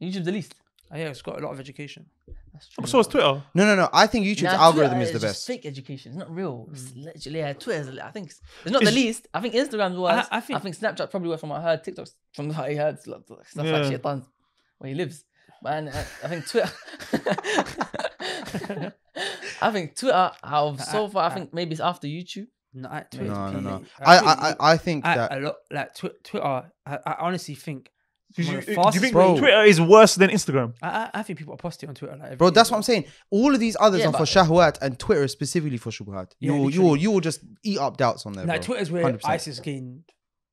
Speaker 4: YouTube the least.
Speaker 2: Uh, yeah, it's got a lot of education.
Speaker 4: That's true.
Speaker 3: so is Twitter.
Speaker 1: No, no, no. I think YouTube's
Speaker 4: Nah,
Speaker 1: algorithm
Speaker 4: Twitter
Speaker 1: is the
Speaker 4: just
Speaker 1: best.
Speaker 4: Fake education. It's not real. It's literally, yeah, Twitter's. I think it's, it's not the least. I think Instagram's worse.
Speaker 2: I
Speaker 4: I,
Speaker 2: think-
Speaker 4: think, Snapchat probably worse from what I heard. TikTok's from what I heard stuff
Speaker 3: Yeah.
Speaker 4: like shaitan where he lives. But and, uh, I think Twitter. [laughs] I think Twitter. Out of so far, I think maybe it's after YouTube.
Speaker 2: No, I, Twitter,
Speaker 1: No, no, no. I, I, I, I think
Speaker 2: I,
Speaker 1: that.
Speaker 2: a lot like twi- Twitter. I, I honestly think.
Speaker 3: Uh,
Speaker 2: do
Speaker 3: you,
Speaker 2: of the
Speaker 3: you
Speaker 2: fastest
Speaker 3: think
Speaker 1: Bro.
Speaker 3: Twitter is worse than Instagram?
Speaker 2: I, I, I think people are posting on Twitter like
Speaker 1: Bro, that's what I'm saying. All of these others
Speaker 4: Yeah,
Speaker 1: are for
Speaker 4: but-
Speaker 1: shahwat, and Twitter is specifically for shubhat.
Speaker 2: Yeah,
Speaker 1: you will, you, will, you will just eat up doubts on there.
Speaker 2: Like
Speaker 1: bro.
Speaker 2: Twitter's where
Speaker 1: 100%.
Speaker 2: ISIS gained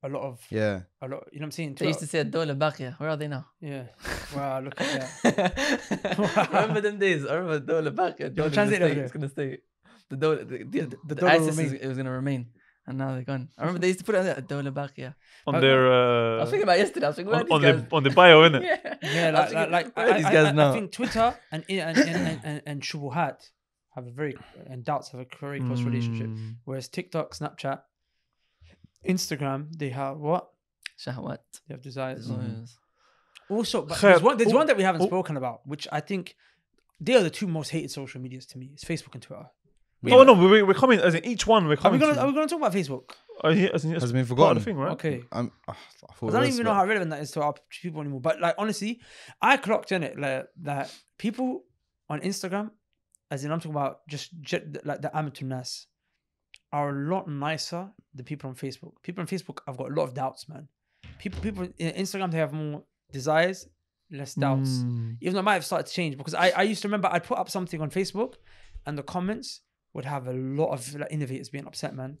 Speaker 2: a lot of
Speaker 1: Yeah.
Speaker 2: a lot. You know what I'm saying?
Speaker 4: They used to
Speaker 2: Twitter,
Speaker 4: say Dola Bakia. Where are they now?
Speaker 2: yeah. Wow, look at that. [laughs]
Speaker 4: remember them days? I remember Dola Bakia. Jordan
Speaker 2: translate
Speaker 4: was
Speaker 2: that
Speaker 4: it's gonna stay. The Dola, the, the, the,
Speaker 2: the
Speaker 4: the ISIS is, it was gonna remain, and now they're gone. I remember they used to put it on there. Dola Bakia.
Speaker 3: On
Speaker 2: Uh,
Speaker 3: their
Speaker 4: I
Speaker 3: uh,
Speaker 4: was thinking about yesterday. I was thinking,
Speaker 3: on,
Speaker 4: are
Speaker 3: on
Speaker 4: these
Speaker 3: the
Speaker 4: guys?
Speaker 3: on the bio, innit? [laughs]
Speaker 4: yeah,
Speaker 2: Yeah, like, like,
Speaker 4: thinking,
Speaker 2: like
Speaker 4: where
Speaker 2: I,
Speaker 4: these guys
Speaker 2: I- I
Speaker 4: now?
Speaker 2: think Twitter and and and, and, and, and Shubuhat have a very and doubts have a very close relationship.
Speaker 3: Mm.
Speaker 2: Whereas TikTok, Snapchat, Instagram, they have what?
Speaker 4: Shahwat.
Speaker 2: They have desires.
Speaker 1: Mhm.
Speaker 2: Also, but there's one, there's
Speaker 3: Oh,
Speaker 2: one that we haven't
Speaker 3: oh.
Speaker 2: spoken about, which I think they are the two most hated social medias to me. It's Facebook and Twitter.
Speaker 3: No, no, we, we're coming as in each one. We're
Speaker 2: Are we
Speaker 3: coming.
Speaker 2: gonna are we gonna talk about Facebook?
Speaker 3: Oh, yeah, as in, it's
Speaker 1: Has been
Speaker 3: part
Speaker 1: forgotten.
Speaker 3: of the thing, right?
Speaker 2: Okay.
Speaker 1: I'm, I thought
Speaker 2: I
Speaker 1: it
Speaker 2: don't
Speaker 1: was,
Speaker 2: even know
Speaker 1: but-
Speaker 2: how relevant that is to our people anymore. But like honestly, I clocked in it like that people on Instagram, as in I'm talking about just ge- like the amateur nas, are a lot nicer than people on Facebook. People on Facebook, I've got a lot of doubts, man. People, people in Instagram, they have more desires, less doubts.
Speaker 3: Mm.
Speaker 2: Even though it might have started to change because I, I used to remember I'd put up something on Facebook, and the comments would have a lot of like, innovators being upset, man.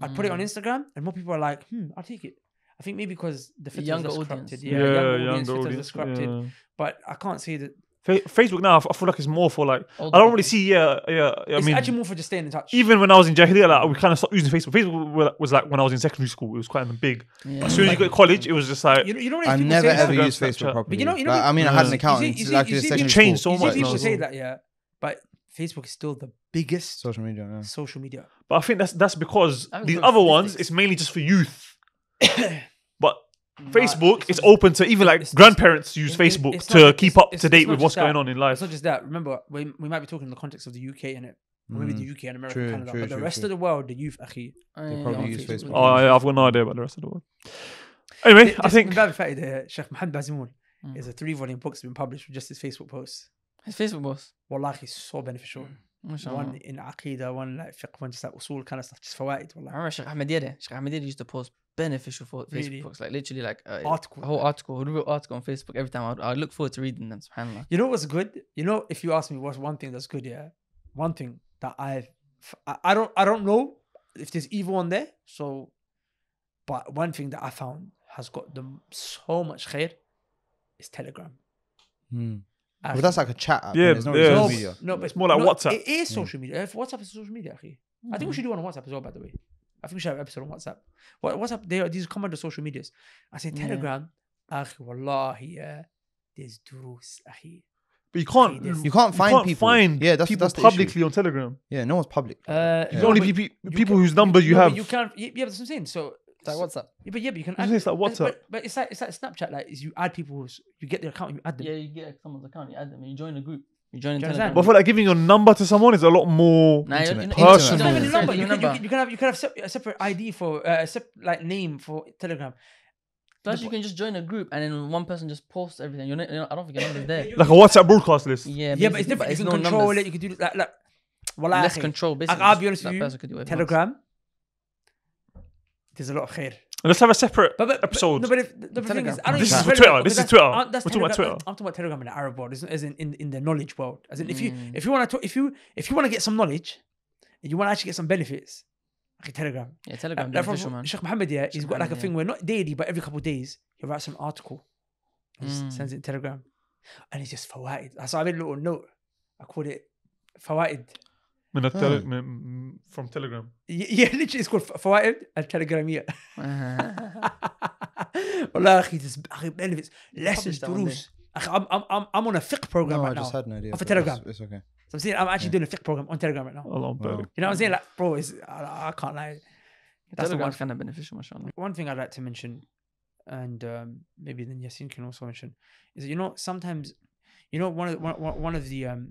Speaker 2: I'd put it on
Speaker 4: Mm.
Speaker 2: Instagram, and more people are like, "Hmm, I'll take it." I think maybe because the filter
Speaker 4: Younger
Speaker 2: is less
Speaker 4: audience.
Speaker 3: Yeah,
Speaker 2: Yeah, younger,
Speaker 3: younger
Speaker 2: audience, filters
Speaker 3: audience.
Speaker 2: less corrupted.
Speaker 3: yeah.
Speaker 2: But I can't see that.
Speaker 3: Facebook now, I feel like it's more for like
Speaker 4: Older
Speaker 3: I don't really see. Yeah, yeah. I
Speaker 2: it's
Speaker 3: mean,
Speaker 2: actually more for just staying in touch.
Speaker 3: even when I was in Jahiliyyah, like we kind of stopped using Facebook. Facebook was like when I was in secondary school, it was quite big.
Speaker 4: Yeah.
Speaker 3: As soon as you got to college, it was just like
Speaker 2: you know, you know, what
Speaker 1: I never
Speaker 2: say that?
Speaker 1: ever used Facebook
Speaker 3: Snapchat.
Speaker 1: properly.
Speaker 2: you know- you know
Speaker 1: Like, I mean, I had an
Speaker 3: You
Speaker 1: account
Speaker 2: see-
Speaker 1: in
Speaker 2: you see-
Speaker 1: like
Speaker 2: you see
Speaker 1: secondary
Speaker 3: people changed
Speaker 1: school.
Speaker 3: so
Speaker 2: You
Speaker 3: much
Speaker 2: people
Speaker 3: now.
Speaker 2: say that, yeah, but Facebook is still the biggest
Speaker 1: Social media. Yeah.
Speaker 2: social media.
Speaker 3: But I think that's that's because
Speaker 4: I would
Speaker 3: these other ones, it's mainly just for youth. [coughs] but
Speaker 2: Nah,
Speaker 3: Facebook
Speaker 2: it's
Speaker 3: is open to even like
Speaker 2: it's-
Speaker 3: grandparents use
Speaker 2: it- it-
Speaker 3: Facebook
Speaker 2: it's
Speaker 3: to
Speaker 2: ju-
Speaker 3: keep up
Speaker 2: it's-
Speaker 3: to
Speaker 2: it's
Speaker 3: date
Speaker 2: not
Speaker 3: with what's
Speaker 2: that.
Speaker 3: going on in life.
Speaker 2: It's
Speaker 3: life.
Speaker 2: not just that. Remember, we, we might be talking in the context of the UK in it, maybe the UK and America,
Speaker 1: True,
Speaker 2: Canada,
Speaker 1: true,
Speaker 2: but the
Speaker 1: true,
Speaker 2: rest
Speaker 1: true.
Speaker 2: of the world, the youth, akhi,
Speaker 4: They
Speaker 1: probably use Facebook.
Speaker 3: Oh, yeah, I've got no idea about the rest of the world. Anyway, I think
Speaker 2: Bab Fatih, the Sheikh Mohammed Bazmool
Speaker 4: Mm.
Speaker 2: is a three-volume book that's been published with just his Facebook posts.
Speaker 4: His Facebook boss.
Speaker 2: Wallahi, it's so beneficial.
Speaker 4: MashaAllah.
Speaker 2: One in aqidah, one like fiqh, one just like usul kind of stuff, just fawaid.
Speaker 4: I
Speaker 2: Wallahi.
Speaker 4: remember Sheikh Ahmed Yede. Sheikh Ahmed Yede used to post beneficial for Facebook
Speaker 2: Really?
Speaker 4: posts, like literally like uh,
Speaker 2: Article.
Speaker 4: a whole article, a real article on Facebook every time. I'd, I'd look forward to reading them. Subhanallah.
Speaker 2: You know what's good? You know, if you ask me what's one thing that's good, yeah, one thing that I've, I, I don't, I don't know if there's evil on there. So, but one thing that I found has got them so much khair is Telegram.
Speaker 1: Hmm. But that's like a chat app.
Speaker 3: Yeah,
Speaker 1: Yeah, it's not
Speaker 3: yeah.
Speaker 1: really
Speaker 2: no,
Speaker 1: social
Speaker 2: but-
Speaker 1: media.
Speaker 2: no, but
Speaker 3: It's more like
Speaker 2: no,
Speaker 3: WhatsApp.
Speaker 2: It is social media. If WhatsApp is social media, akhi. I think we should do one on WhatsApp as well. By the way, I think we should have an episode on WhatsApp. What WhatsApp? They are these come under social medias. I say
Speaker 4: Yeah.
Speaker 2: Telegram. Akhi, wallahi, yeah. There's durus, akhi.
Speaker 3: but you can't
Speaker 2: You
Speaker 1: You can't find
Speaker 3: can't
Speaker 1: people.
Speaker 3: find
Speaker 1: yeah, that's
Speaker 3: people
Speaker 1: that's the issue.
Speaker 3: publicly on Telegram.
Speaker 1: Yeah, no one's public.
Speaker 2: Uh,
Speaker 3: You
Speaker 1: Yeah.
Speaker 3: can only
Speaker 2: but
Speaker 3: be pe-
Speaker 2: you
Speaker 3: people
Speaker 2: can-
Speaker 3: whose numbers you
Speaker 2: no, but
Speaker 3: have.
Speaker 2: You can't. Yeah, yeah, that's what I'm saying. So,
Speaker 4: It's like WhatsApp.
Speaker 2: yeah, but yeah, but you can add.
Speaker 3: it's like
Speaker 2: but-
Speaker 3: WhatsApp.
Speaker 2: But, but it's like it's like Snapchat. Like, is you add people, you get their account, you add them.
Speaker 4: Yeah, you get someone's account, you add them, and you join a group. You join in
Speaker 2: Do you
Speaker 3: But I feel like giving your number to someone is a lot more.
Speaker 4: Nah, you're-
Speaker 1: Internet.
Speaker 4: you're-
Speaker 3: Personal.
Speaker 2: It's not even
Speaker 4: you're-
Speaker 2: a number. You can, you, can, you can have you can have a separate ID for uh, a sep- like name for Telegram.
Speaker 4: Plus, you can just join a group and then one person just posts everything. You're not, you're not, I don't think your number's there.
Speaker 3: Like a WhatsApp broadcast list.
Speaker 4: Yeah,
Speaker 2: Yeah, but it's
Speaker 4: basically,
Speaker 2: different. you
Speaker 4: no
Speaker 2: can control
Speaker 4: numbers.
Speaker 2: it. You can do like like. Wallah,
Speaker 4: Less
Speaker 2: akhi,
Speaker 4: control. Basically,
Speaker 2: I'll be honest with you,
Speaker 4: person could do whatever he wants.
Speaker 2: Telegram. There's a lot of khair.
Speaker 3: Let's have a separate
Speaker 2: But, but, but
Speaker 3: episode.
Speaker 2: no, but if, the, the thing is, I don't
Speaker 3: This is for Twitter, this is Twitter.
Speaker 2: that's
Speaker 3: We're talking about Twitter.
Speaker 2: I'm talking about Telegram in the Arab world, as as in, in in the knowledge world. As in, if you
Speaker 4: Mm.
Speaker 2: if you want to if you if you want to get some knowledge, and you want to actually get some benefits, okay, Telegram.
Speaker 4: Yeah, Telegram
Speaker 2: Like, for-
Speaker 4: beneficial, man.
Speaker 2: Sheikh Mohammed, yeah, he's got like a
Speaker 4: Mohammed,
Speaker 2: thing where not daily, but every couple of days he writes an article, and just
Speaker 4: Mm.
Speaker 2: sends it in Telegram, and it's just fawaid. So I made a little note. I called it fawaid.
Speaker 3: من التل...
Speaker 1: Hmm.
Speaker 3: من- from Telegram.
Speaker 2: Y- Yeah, literally, it's called fawaid al Telegramiyya.
Speaker 4: Uh-huh.
Speaker 2: والله اخي تس- اخي benefits lessons
Speaker 4: that one day.
Speaker 2: دروس اخي I'm, I'm, I'm, I'm on a fiqh program
Speaker 1: No, I
Speaker 2: right
Speaker 1: just
Speaker 2: now.
Speaker 1: had an idea.
Speaker 2: Off of
Speaker 1: but it's-
Speaker 2: Telegram.
Speaker 1: It's okay.
Speaker 2: So I'm saying I'm actually
Speaker 1: Yeah.
Speaker 2: doing a fiqh program on Telegram right now.
Speaker 3: Allah
Speaker 1: Wow.
Speaker 3: barik.
Speaker 2: You know what I'm saying? Like, bro, is I, I can't lie. That's the one,
Speaker 4: Telegram's kind of beneficial, mashallah.
Speaker 2: one thing I'd like to mention, and um, maybe then Yasin can also mention, is that you know sometimes, you know one of the, one, one one of the um,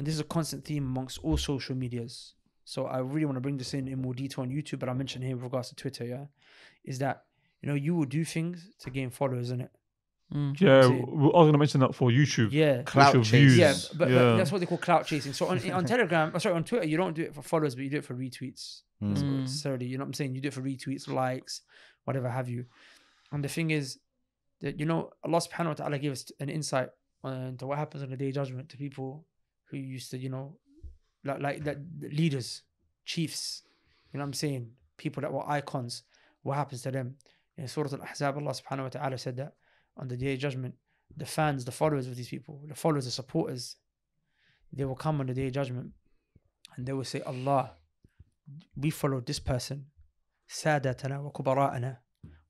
Speaker 2: and this is a constant theme amongst all social medias. So I really want to bring this in in more detail on YouTube, but I mentioned here with regards to Twitter. Yeah, is that you know you will do things to gain followers, isn't it?
Speaker 4: Mm.
Speaker 3: Yeah, I was gonna mention that for YouTube.
Speaker 2: Yeah.
Speaker 1: Clout
Speaker 3: Social
Speaker 1: chase.
Speaker 3: views.
Speaker 2: Yeah, but,
Speaker 3: yeah.
Speaker 2: but that's what they call clout chasing. So on, on [laughs] Telegram, oh, sorry, on Twitter, you don't do it for followers, but you do it for retweets. That's
Speaker 4: Mm.
Speaker 2: necessarily, you know what I'm saying? You do it for retweets, likes, whatever have you. And the thing is that you know Allah subhanahu wa ta'ala gave us an insight into what happens on the day of judgment to people who used to, you know, like like that leaders, chiefs, you know what I'm saying? People that were icons, what happens to them? In Surah Al-Ahzab, Allah subhanahu wa ta'ala said that on the day of judgment, the fans, the followers of these people, the followers, the supporters, they will come on the day of judgment and they will say, Allah, we followed this person, سادتنا وكبراءنا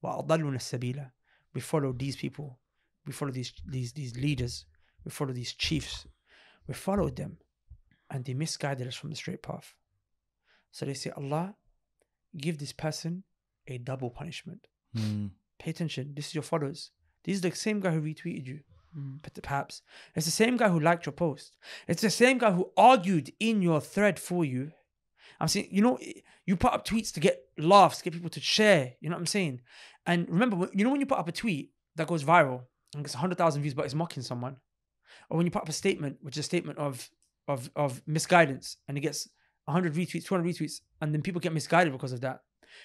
Speaker 2: وأضلنا السبيل. We followed these people. We followed these these these leaders. We followed these chiefs. We followed them, and they misguided us from the straight path. So they say, Allah, give this person a double punishment.
Speaker 1: Mm.
Speaker 2: Pay attention. This is your followers. This is the same guy who retweeted you.
Speaker 4: Mm.
Speaker 2: But perhaps it's the same guy who liked your post. It's the same guy who argued in your thread for you. I'm saying, you know, you put up tweets to get laughs, get people to share. You know what I'm saying? And remember, you know, when you put up a tweet that goes viral and gets 100,000 views, but it's mocking someone, or when you put up a statement, which is a statement of of of misguidance, and it gets 100 retweets, 200 retweets, and then people get misguided because of that.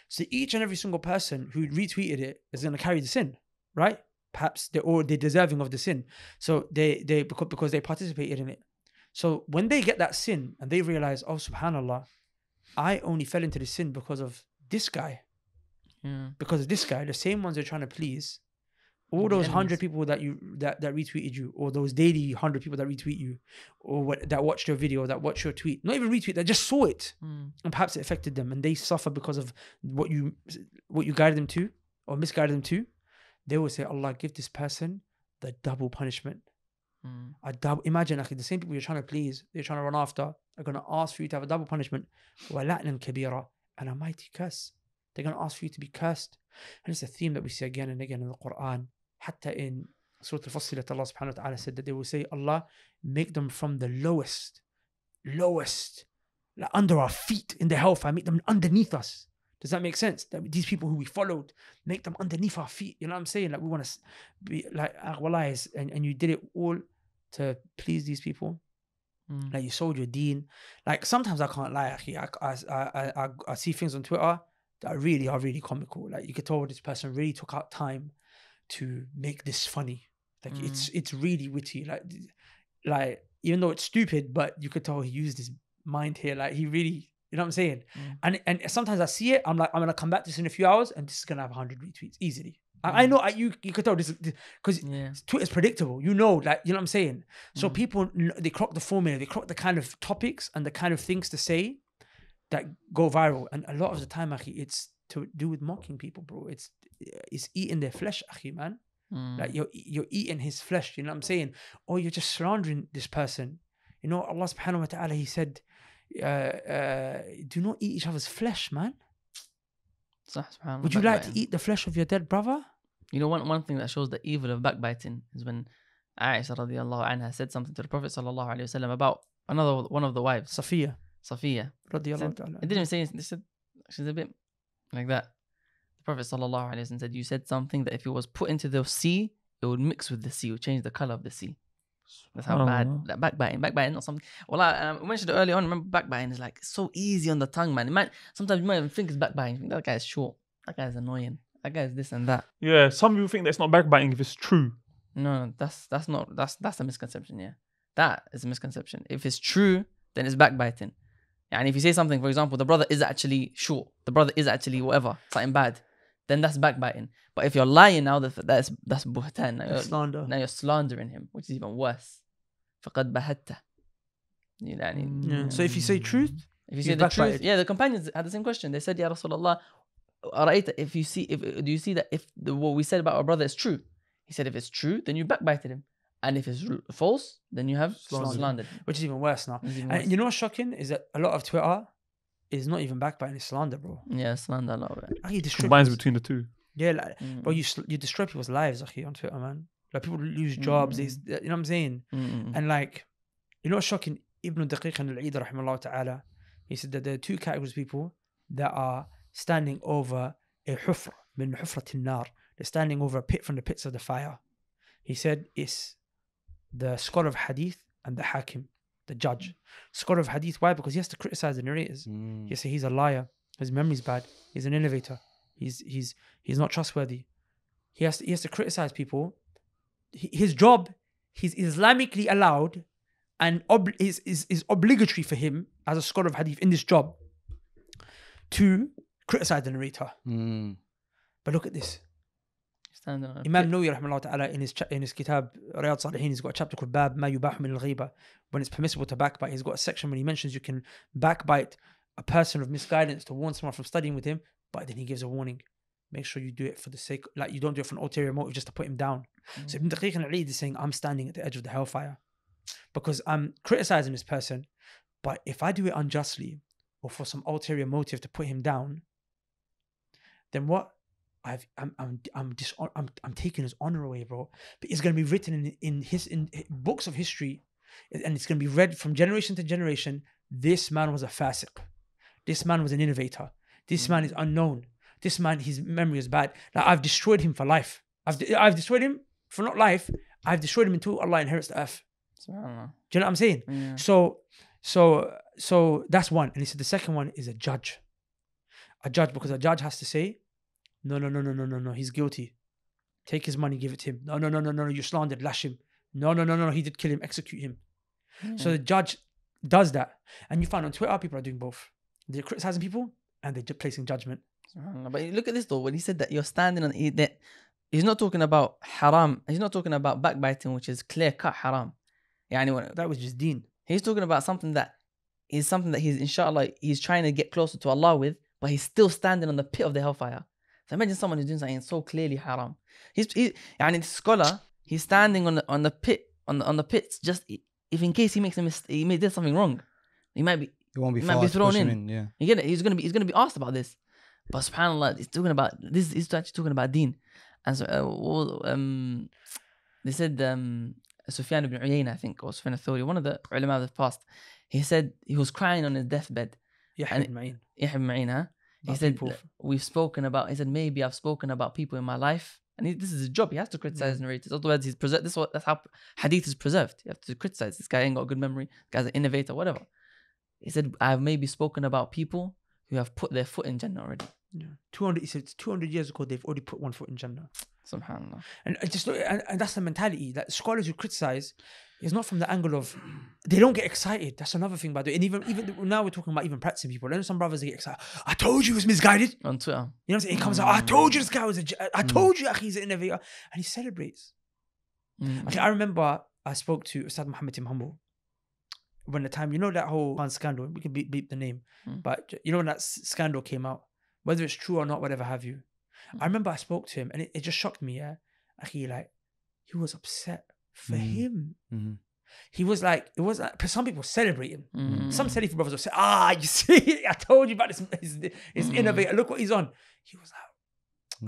Speaker 2: So each and every single person who retweeted it is going to carry the sin, right? Perhaps they're or they're deserving of the sin. So they they because because they participated in it. So when they get that sin and they realize, oh subhanallah, I only fell into the sin because of this guy,
Speaker 4: Yeah.
Speaker 2: because of this guy, the same ones they're trying to please all those hundred people that you that, that retweeted you, or those daily hundred people that retweet you, or what, that watched your video, that watched your tweet, not even retweet, that just saw it,
Speaker 4: mm.
Speaker 2: and perhaps it affected them, and they suffer because of what you what you guided them to or misguided them to. They will say, Allah, give this person the double punishment.
Speaker 4: Mm.
Speaker 2: A double. Imagine, like the same people you're trying to please, they're trying to run after, are going to ask for you to have a double punishment, walatnan kabira, and a mighty curse. They're going to ask for you to be cursed. And it's a theme that we see again and again in the Quran. Hatta in Surah Al-Fussilat, Allah subhanahu wa ta'ala said that they will say, Allah, make them from the lowest, lowest, like under our feet in the hellfire, make them underneath us. Does that make sense? That these people who we followed, make them underneath our feet. You know what I'm saying? Like we want to be like, wallahi, it's- and, and you did it all to please these people.
Speaker 4: Mm.
Speaker 2: Like you sold your deen. Like sometimes I can't lie. Actually, I, I, I, I, I see things on Twitter that really are really comical. Like you could tell this person really took out time to make this funny. Like it's it's really witty. Like like even though it's stupid, but you could tell he used his mind here. Like he really, you know what I'm saying?
Speaker 4: Mm.
Speaker 2: And and sometimes I see it. I'm like, I'm gonna come back to this in a few hours, and this is gonna have 100 retweets easily. I, I
Speaker 4: Mm.
Speaker 2: know I, you you could tell this because
Speaker 4: Yeah.
Speaker 2: Twitter's predictable. You know, like you know what I'm saying. So
Speaker 4: Mm.
Speaker 2: people they crock the formula, they crock the kind of topics and the kind of things to say that go viral. And a lot of the time, akhi, it's to do with mocking people, bro. It's it's eating their flesh, akhi, man.
Speaker 4: Mm.
Speaker 2: Like you're you're eating his flesh. You know what I'm saying? Or you're just slandering this person. You know, Allah Subhanahu wa Taala, He said, uh, uh, "Do not eat each other's flesh, man." Would you like to eat the flesh of your dead brother?
Speaker 4: You know, one, one thing that shows the evil of backbiting is when Aisha radiallahu anha said something to the Prophet sallallahu alaihi wasallam about another one of the wives,
Speaker 2: Safiya,
Speaker 4: Safiya.
Speaker 2: radiallahu
Speaker 4: Said- It didn't say anything. They said she's a bit like that. Prophet sallallahu alaihi wasallam said, "You said something that if it was put into the sea, it would mix with the sea, it would change the color of the sea." That's how bad that backbiting, backbiting, or something. Well, I um, mentioned it early on. Remember, backbiting is like so easy on the tongue, man. It might sometimes you might even think it's backbiting. You think, That guy's short. That guy's annoying. That guy's this and that.
Speaker 3: Yeah, some people think that's not backbiting if it's true.
Speaker 4: No, no, that's that's not that's that's a misconception. Yeah, that is a misconception. If it's true, then it's backbiting. Yeah, And if you say something, for example, the brother is actually short, the brother is actually whatever, something bad, then that's backbiting. But if you're lying now, that that's that's buhtan. Now you're,
Speaker 2: slander.
Speaker 4: now you're slandering him, which is even worse. فقد بهته. You know, يعني-
Speaker 2: Yeah. So if you say truth,
Speaker 4: if you
Speaker 2: He's
Speaker 4: say the truth,
Speaker 2: backbited.
Speaker 4: yeah, the companions had the same question. They said, "Ya Rasulullah, أرأيت if you see if do you see that if the, what we said about our brother is true?" He said, "If it's true, then you backbited him, and if it's r- false, then you have
Speaker 2: Slandered.
Speaker 4: slandered." him."
Speaker 2: which is even worse now.
Speaker 4: It's even
Speaker 2: And
Speaker 4: worse.
Speaker 2: you know what's shocking is that a lot of Twitter is not even backed by any slander, bro.
Speaker 4: yeah, slander a lot. Right?
Speaker 2: Like you destroy
Speaker 3: Combines between the two.
Speaker 2: Yeah, like,
Speaker 4: Mm,
Speaker 2: bro, you you destroy people's lives, akhi, on Twitter, man. Like people lose jobs. They,
Speaker 4: Mm.
Speaker 2: you know what I'm saying?
Speaker 4: mm,
Speaker 2: And like, you know what's shocking? Ibn Daqiq al-Eid, rahimahullah ta'ala, he said that there are two categories of people that are standing over a hufra, min hufrat nar They're standing over a pit from the pits of the fire. He said it's the scholar of hadith and the hakim, the judge. Scholar of hadith, why? Because he has to criticize the narrators.
Speaker 1: Mm.
Speaker 2: He say he's a liar. His memory's bad. He's an innovator. He's he's he's not trustworthy. He has to, he has to criticize people. His job, he's Islamically allowed, and ob- is, is is obligatory for him as a scholar of hadith in this job to criticize the narrator.
Speaker 1: Mm.
Speaker 2: But look at this.
Speaker 4: Standing on a
Speaker 2: Imam. Nawawi rahimahullah ta'ala in his in his kitab Riyad Salihin he's got a chapter called Bab Ma Yubahu Min Al-Ghiba. When it's permissible to backbite he's got a section when he mentions you can backbite a person of misguidance to warn someone from studying with him but then he gives a warning. Make sure you do it for the sake like you don't do it for an ulterior motive just to put him down. Mm. So Ibn Daqiq al-Eid is saying I'm standing at the edge of the hellfire because I'm criticizing this person but if I do it unjustly or for some ulterior motive to put him down then what I've I'm I'm I'm dis- I'm I'm taking his honor away, bro. But it's gonna be written in in his in books of history, and it's gonna be read from generation to generation. This man was a fasiq. This man was an innovator. This hmm. man is unknown. This man, his memory is bad. Now I've destroyed him for life. I've de- I've destroyed him for not life. I've destroyed him until Allah inherits the earth. Do you know what I'm saying?
Speaker 4: Yeah.
Speaker 2: So, so, so that's one. And he said the second one is a judge. A judge, because a judge has to say, no, no, no, no, no, no, no. He's guilty. Take his money, give it to him. No, no, no, no, no, no. You slandered, lash him. No, no, no, no, no. He did kill him, execute him. Mm. So the hmm. judge does that. And you find on Twitter, people are doing both. They're criticizing people and they're placing judgment.
Speaker 4: But look at this though. When he said that you're standing on he, that, he's not talking about haram. He's not talking about backbiting, which is clear cut haram. Yeah, anyone
Speaker 2: that was just deen.
Speaker 4: He's talking about something that is something that he's inshallah he's trying to get closer to Allah with, but he's still standing on the pit of the hellfire. So imagine someone who's doing something so clearly haram. He's he, يعني the scholar. He's standing on the on the pit on the on the pits just i- if in case he makes a mistake, he may did something wrong. He might be
Speaker 1: It won't be
Speaker 4: Might be
Speaker 1: fast.
Speaker 4: thrown
Speaker 1: push him
Speaker 4: in.
Speaker 1: Yeah.
Speaker 4: You get it? He's gonna be he's gonna be asked about this. But subhanAllah, he's talking about this he's actually talking about deen. And so uh, what- um they said um Sufyan ibn Uyayna, I think, or Sufyan al-Thawri, one of the ulama of the past, he said he was crying on his deathbed.
Speaker 2: Yahya
Speaker 4: And-
Speaker 2: ibn Ma'in.
Speaker 4: Yahya ibn Ma'in, huh? He said
Speaker 2: people.
Speaker 4: we've spoken about he said maybe I've spoken about people in my life. And he, this is his job. He has to criticize narrators. Otherwise, he's preserved. This is what, that's how hadith is preserved. You have to criticize. This guy ain't got a good memory. This guy's an innovator, whatever. He said, I've maybe spoken about people who have put their foot in Jannah already.
Speaker 2: Yeah. 200, he said 200 years ago, they've already put one foot in Jannah.
Speaker 4: Subhanallah.
Speaker 2: And I just look, and, and that's the mentality that scholars who criticize is not from the angle of they don't get excited. That's another thing, by the way. And even even now we're talking about even practicing people. I know some brothers they get excited. I told you he was misguided.
Speaker 4: On Twitter.
Speaker 2: You know what I'm saying? He comes out. I told you this guy was a I told you he's an innovator, and he celebrates.
Speaker 4: Mm.
Speaker 2: Okay, I remember I spoke to Ustad Muhammad Tim Humble when the time you know that whole scandal. We can beep, beep the name,
Speaker 4: Mm.
Speaker 2: but you know when that scandal came out, whether it's true or not, whatever have you. I remember I spoke to him, and it, it just shocked me. Yeah, he like he was upset for
Speaker 1: Mm.
Speaker 2: him.
Speaker 1: Mhm.
Speaker 2: He was like, it was like, some people celebrating.
Speaker 4: Mm.
Speaker 2: Some Salafi brothers will say, ah, you [laughs] see, I told you about this, this, this
Speaker 4: Mm.
Speaker 2: innovator. Look what he's on. He was like,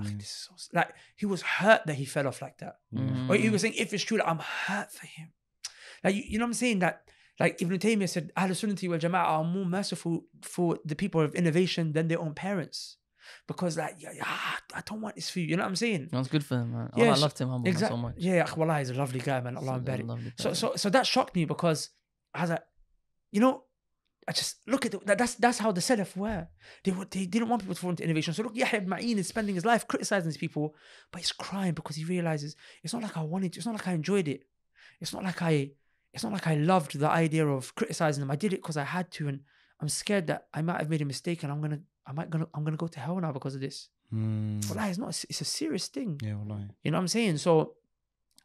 Speaker 1: Mm.
Speaker 2: this is so like he was hurt that he fell off like that. Or he was saying, if it's true, like, I'm hurt for him. Like you, you know what I'm saying? That like Ibn Taymiyyah said, Ahl Sunnati wal Jama'ah are more merciful for the people of innovation than their own parents. Because like, yeah, I don't want this for you. You know what I'm saying?
Speaker 4: Was good for him, man.
Speaker 2: Yeah,
Speaker 4: Yeah, I loved Tim Humble
Speaker 2: Exactly.
Speaker 4: so much.
Speaker 2: Yeah, wallah, he's a lovely guy, man. Allah
Speaker 4: He's a
Speaker 2: barik.
Speaker 4: lovely
Speaker 2: So, so, so that shocked me because I was like, you know, I just look at the, that, that's that's how the Salaf were. They were, they didn't want people to fall into innovation. So look, Yahya ibn Ma'in is spending his life criticizing these people, but he's crying because he realizes it's not like I wanted to. It's not like I enjoyed it. It's not like I. It's not like I loved the idea of criticizing them. I did it because I had to, and I'm scared that I might have made a mistake, and I'm gonna, I gonna? I'm gonna go to hell now because of this.
Speaker 1: Mm.
Speaker 2: that is it's not it's a serious thing.
Speaker 1: Yeah, wallahi.
Speaker 2: You know what I'm saying? So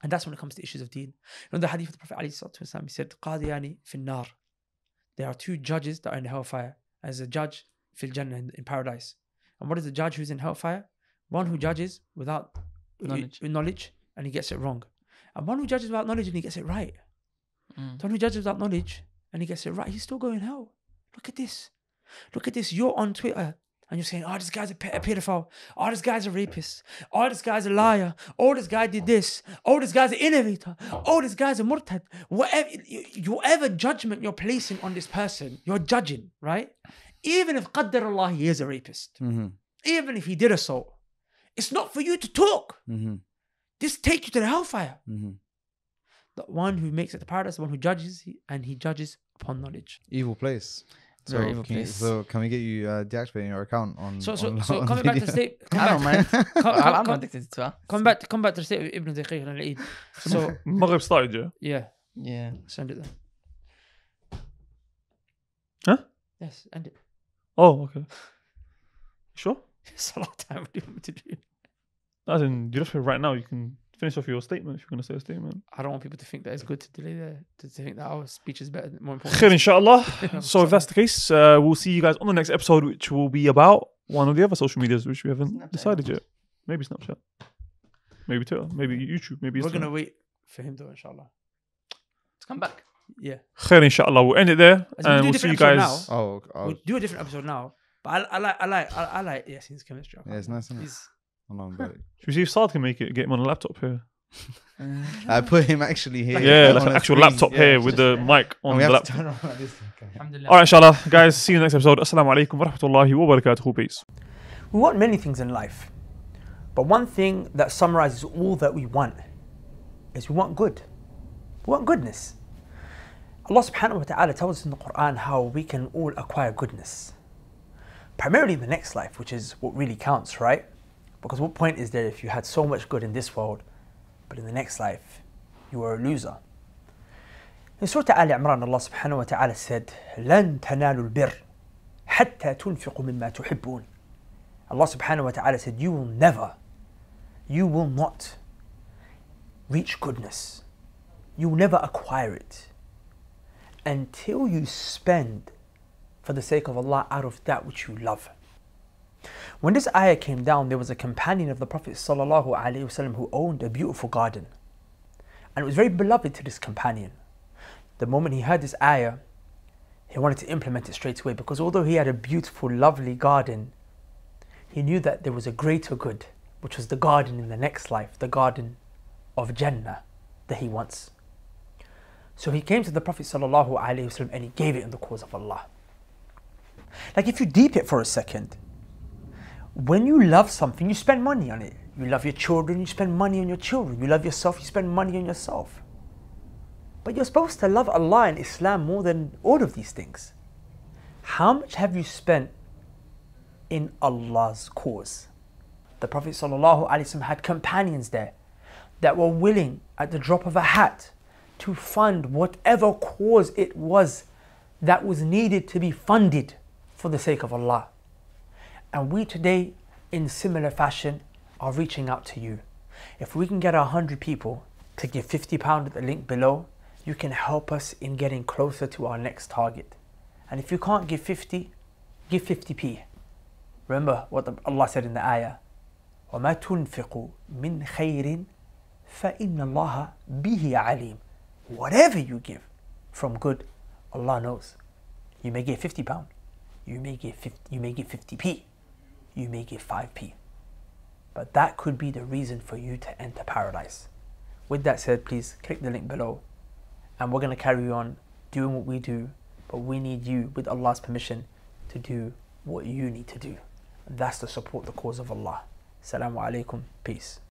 Speaker 2: and that's when it comes to issues of deen. You know the hadith of the Prophet Ali he said, Qadiyani finnar. There are two judges that are in hellfire. As a judge, fil jannah in, in paradise. And what is the judge who's in hellfire? One who judges without
Speaker 4: knowledge,
Speaker 2: knowledge and he gets it wrong. And one who judges without knowledge and he gets it right.
Speaker 4: Mm.
Speaker 2: The one who judges without knowledge and he gets it right, he's still going hell. Look at this. Look at this. You're on Twitter and you're saying, oh, this guy's a, pe- a pedophile. Oh, this guy's a rapist. Oh, this guy's a liar. Oh, this guy did this. Oh, this guy's an innovator. Oh, this guy's a murtad. Whatever, you- whatever judgment you're placing on this person, you're judging, right? Even if Qaddar Allah, he is a rapist.
Speaker 1: Mm-hmm.
Speaker 2: Even if he did assault. It's not for you to talk.
Speaker 1: Mm-hmm.
Speaker 2: This take you to the hellfire.
Speaker 1: Mm-hmm.
Speaker 2: The one who makes it to paradise, the one who judges, and he judges upon knowledge.
Speaker 1: Evil place. So,
Speaker 4: Very evil
Speaker 1: can you-
Speaker 4: place.
Speaker 1: so can we get you uh, deactivating your account on?
Speaker 2: So, so,
Speaker 1: on,
Speaker 2: so [laughs]
Speaker 1: on
Speaker 2: coming back to the state, [laughs]
Speaker 4: I don't mind. [laughs]
Speaker 2: come,
Speaker 4: I'm not addicted to it.
Speaker 2: come back, come back to the state of Ibn Daqiq al-Eid. So,
Speaker 3: Maghrib started, yeah.
Speaker 2: yeah,
Speaker 4: Yeah.
Speaker 2: send it then.
Speaker 3: Huh?
Speaker 2: Yes, end it.
Speaker 3: Oh, okay. Sure.
Speaker 2: It's a lot of time. What do you want me to do?
Speaker 3: As in, you just right now. You can finish off your statement if you're gonna say a statement.
Speaker 2: I don't want people to think that it's good to delay the to think that our speech is better, more important.
Speaker 3: Khair, inshallah. [laughs]
Speaker 2: Yeah,
Speaker 3: so if that's the case, uh, we'll see you guys on the next episode, which will be about one of the other social medias, which we haven't
Speaker 4: Snapchat.
Speaker 3: decided yet. Maybe Snapchat, maybe Twitter, maybe YouTube, maybe
Speaker 2: We're gonna wait for him though, inshallah.
Speaker 4: Let's come back.
Speaker 2: Yeah,
Speaker 3: Khair, inshallah. We'll end it there,
Speaker 2: As
Speaker 3: and
Speaker 2: we
Speaker 3: we'll
Speaker 2: do
Speaker 3: see you guys.
Speaker 2: episode
Speaker 1: Oh, oh
Speaker 2: we'll do a different episode now. But I, I like, I like, I, I like Yasin's chemistry.
Speaker 1: Yeah, it's nice. Isn't it?
Speaker 2: He's,
Speaker 1: Hold on, but
Speaker 3: Should we see if Saad can make it, get him on a laptop here? [laughs]
Speaker 1: I put him actually here.
Speaker 3: Yeah,
Speaker 1: on
Speaker 3: like an
Speaker 1: the
Speaker 3: actual
Speaker 1: screen.
Speaker 3: laptop
Speaker 1: Yeah.
Speaker 3: here with the mic
Speaker 1: And
Speaker 3: on
Speaker 1: we
Speaker 3: the
Speaker 1: have to
Speaker 3: laptop.
Speaker 1: turn around like this. Okay.
Speaker 2: Alhamdulillah.
Speaker 3: All right, inshallah, guys. See you next episode. Assalamu alaikum wa rahmatullahi wa barakatuhu. Peace.
Speaker 2: We want many things in life, but one thing that summarizes all that we want is we want good. We want goodness. Allah subhanahu wa ta'ala tells us in the Quran how we can all acquire goodness. Primarily in the next life, which is what really counts, right? Because what point is there if you had so much good in this world, but in the next life you are a loser? In Surah Al Imran, Allah subhanahu wa ta'ala said, لن تنالوا البر حتى تنفقوا مما تحبون. Allah subhanahu wa ta'ala said, You will never, you will not reach goodness. You will never acquire it until you spend for the sake of Allah out of that which you love. When this ayah came down, there was a companion of the Prophet wasallam who owned a beautiful garden. And it was very beloved to this companion. The moment he heard this ayah, he wanted to implement it straight away because although he had a beautiful, lovely garden, he knew that there was a greater good, which was the garden in the next life, the garden of Jannah that he wants. So he came to the Prophet wasallam and he gave it in the cause of Allah. Like if you deep it for a second, when you love something, you spend money on it. You love your children, you spend money on your children. You love yourself, you spend money on yourself. But you're supposed to love Allah and Islam more than all of these things. How much have you spent in Allah's cause? The Prophet ﷺ had companions there that were willing at the drop of a hat to fund whatever cause it was that was needed to be funded for the sake of Allah. And we today, in similar fashion, are reaching out to you. If we can get a hundred people to give fifty pound at the link below, you can help us in getting closer to our next target. And if you can't give fifty, give fifty p. Remember what the, Allah said in the ayah: وَمَا تُنْفِقُوا مِنْ خَيْرٍ فَإِنَّ اللَّهَ بِهِ عَلِيمٌ Whatever you give from good, Allah knows. You may give fifty pound, you may give 50, you may give fifty p, you may give five p. but that could be the reason for you to enter paradise. With that said, please click the link below, and we're going to carry on doing what we do, but we need you, with Allah's permission, to do what you need to do. And that's to support the cause of Allah. Assalamu alaikum. Peace.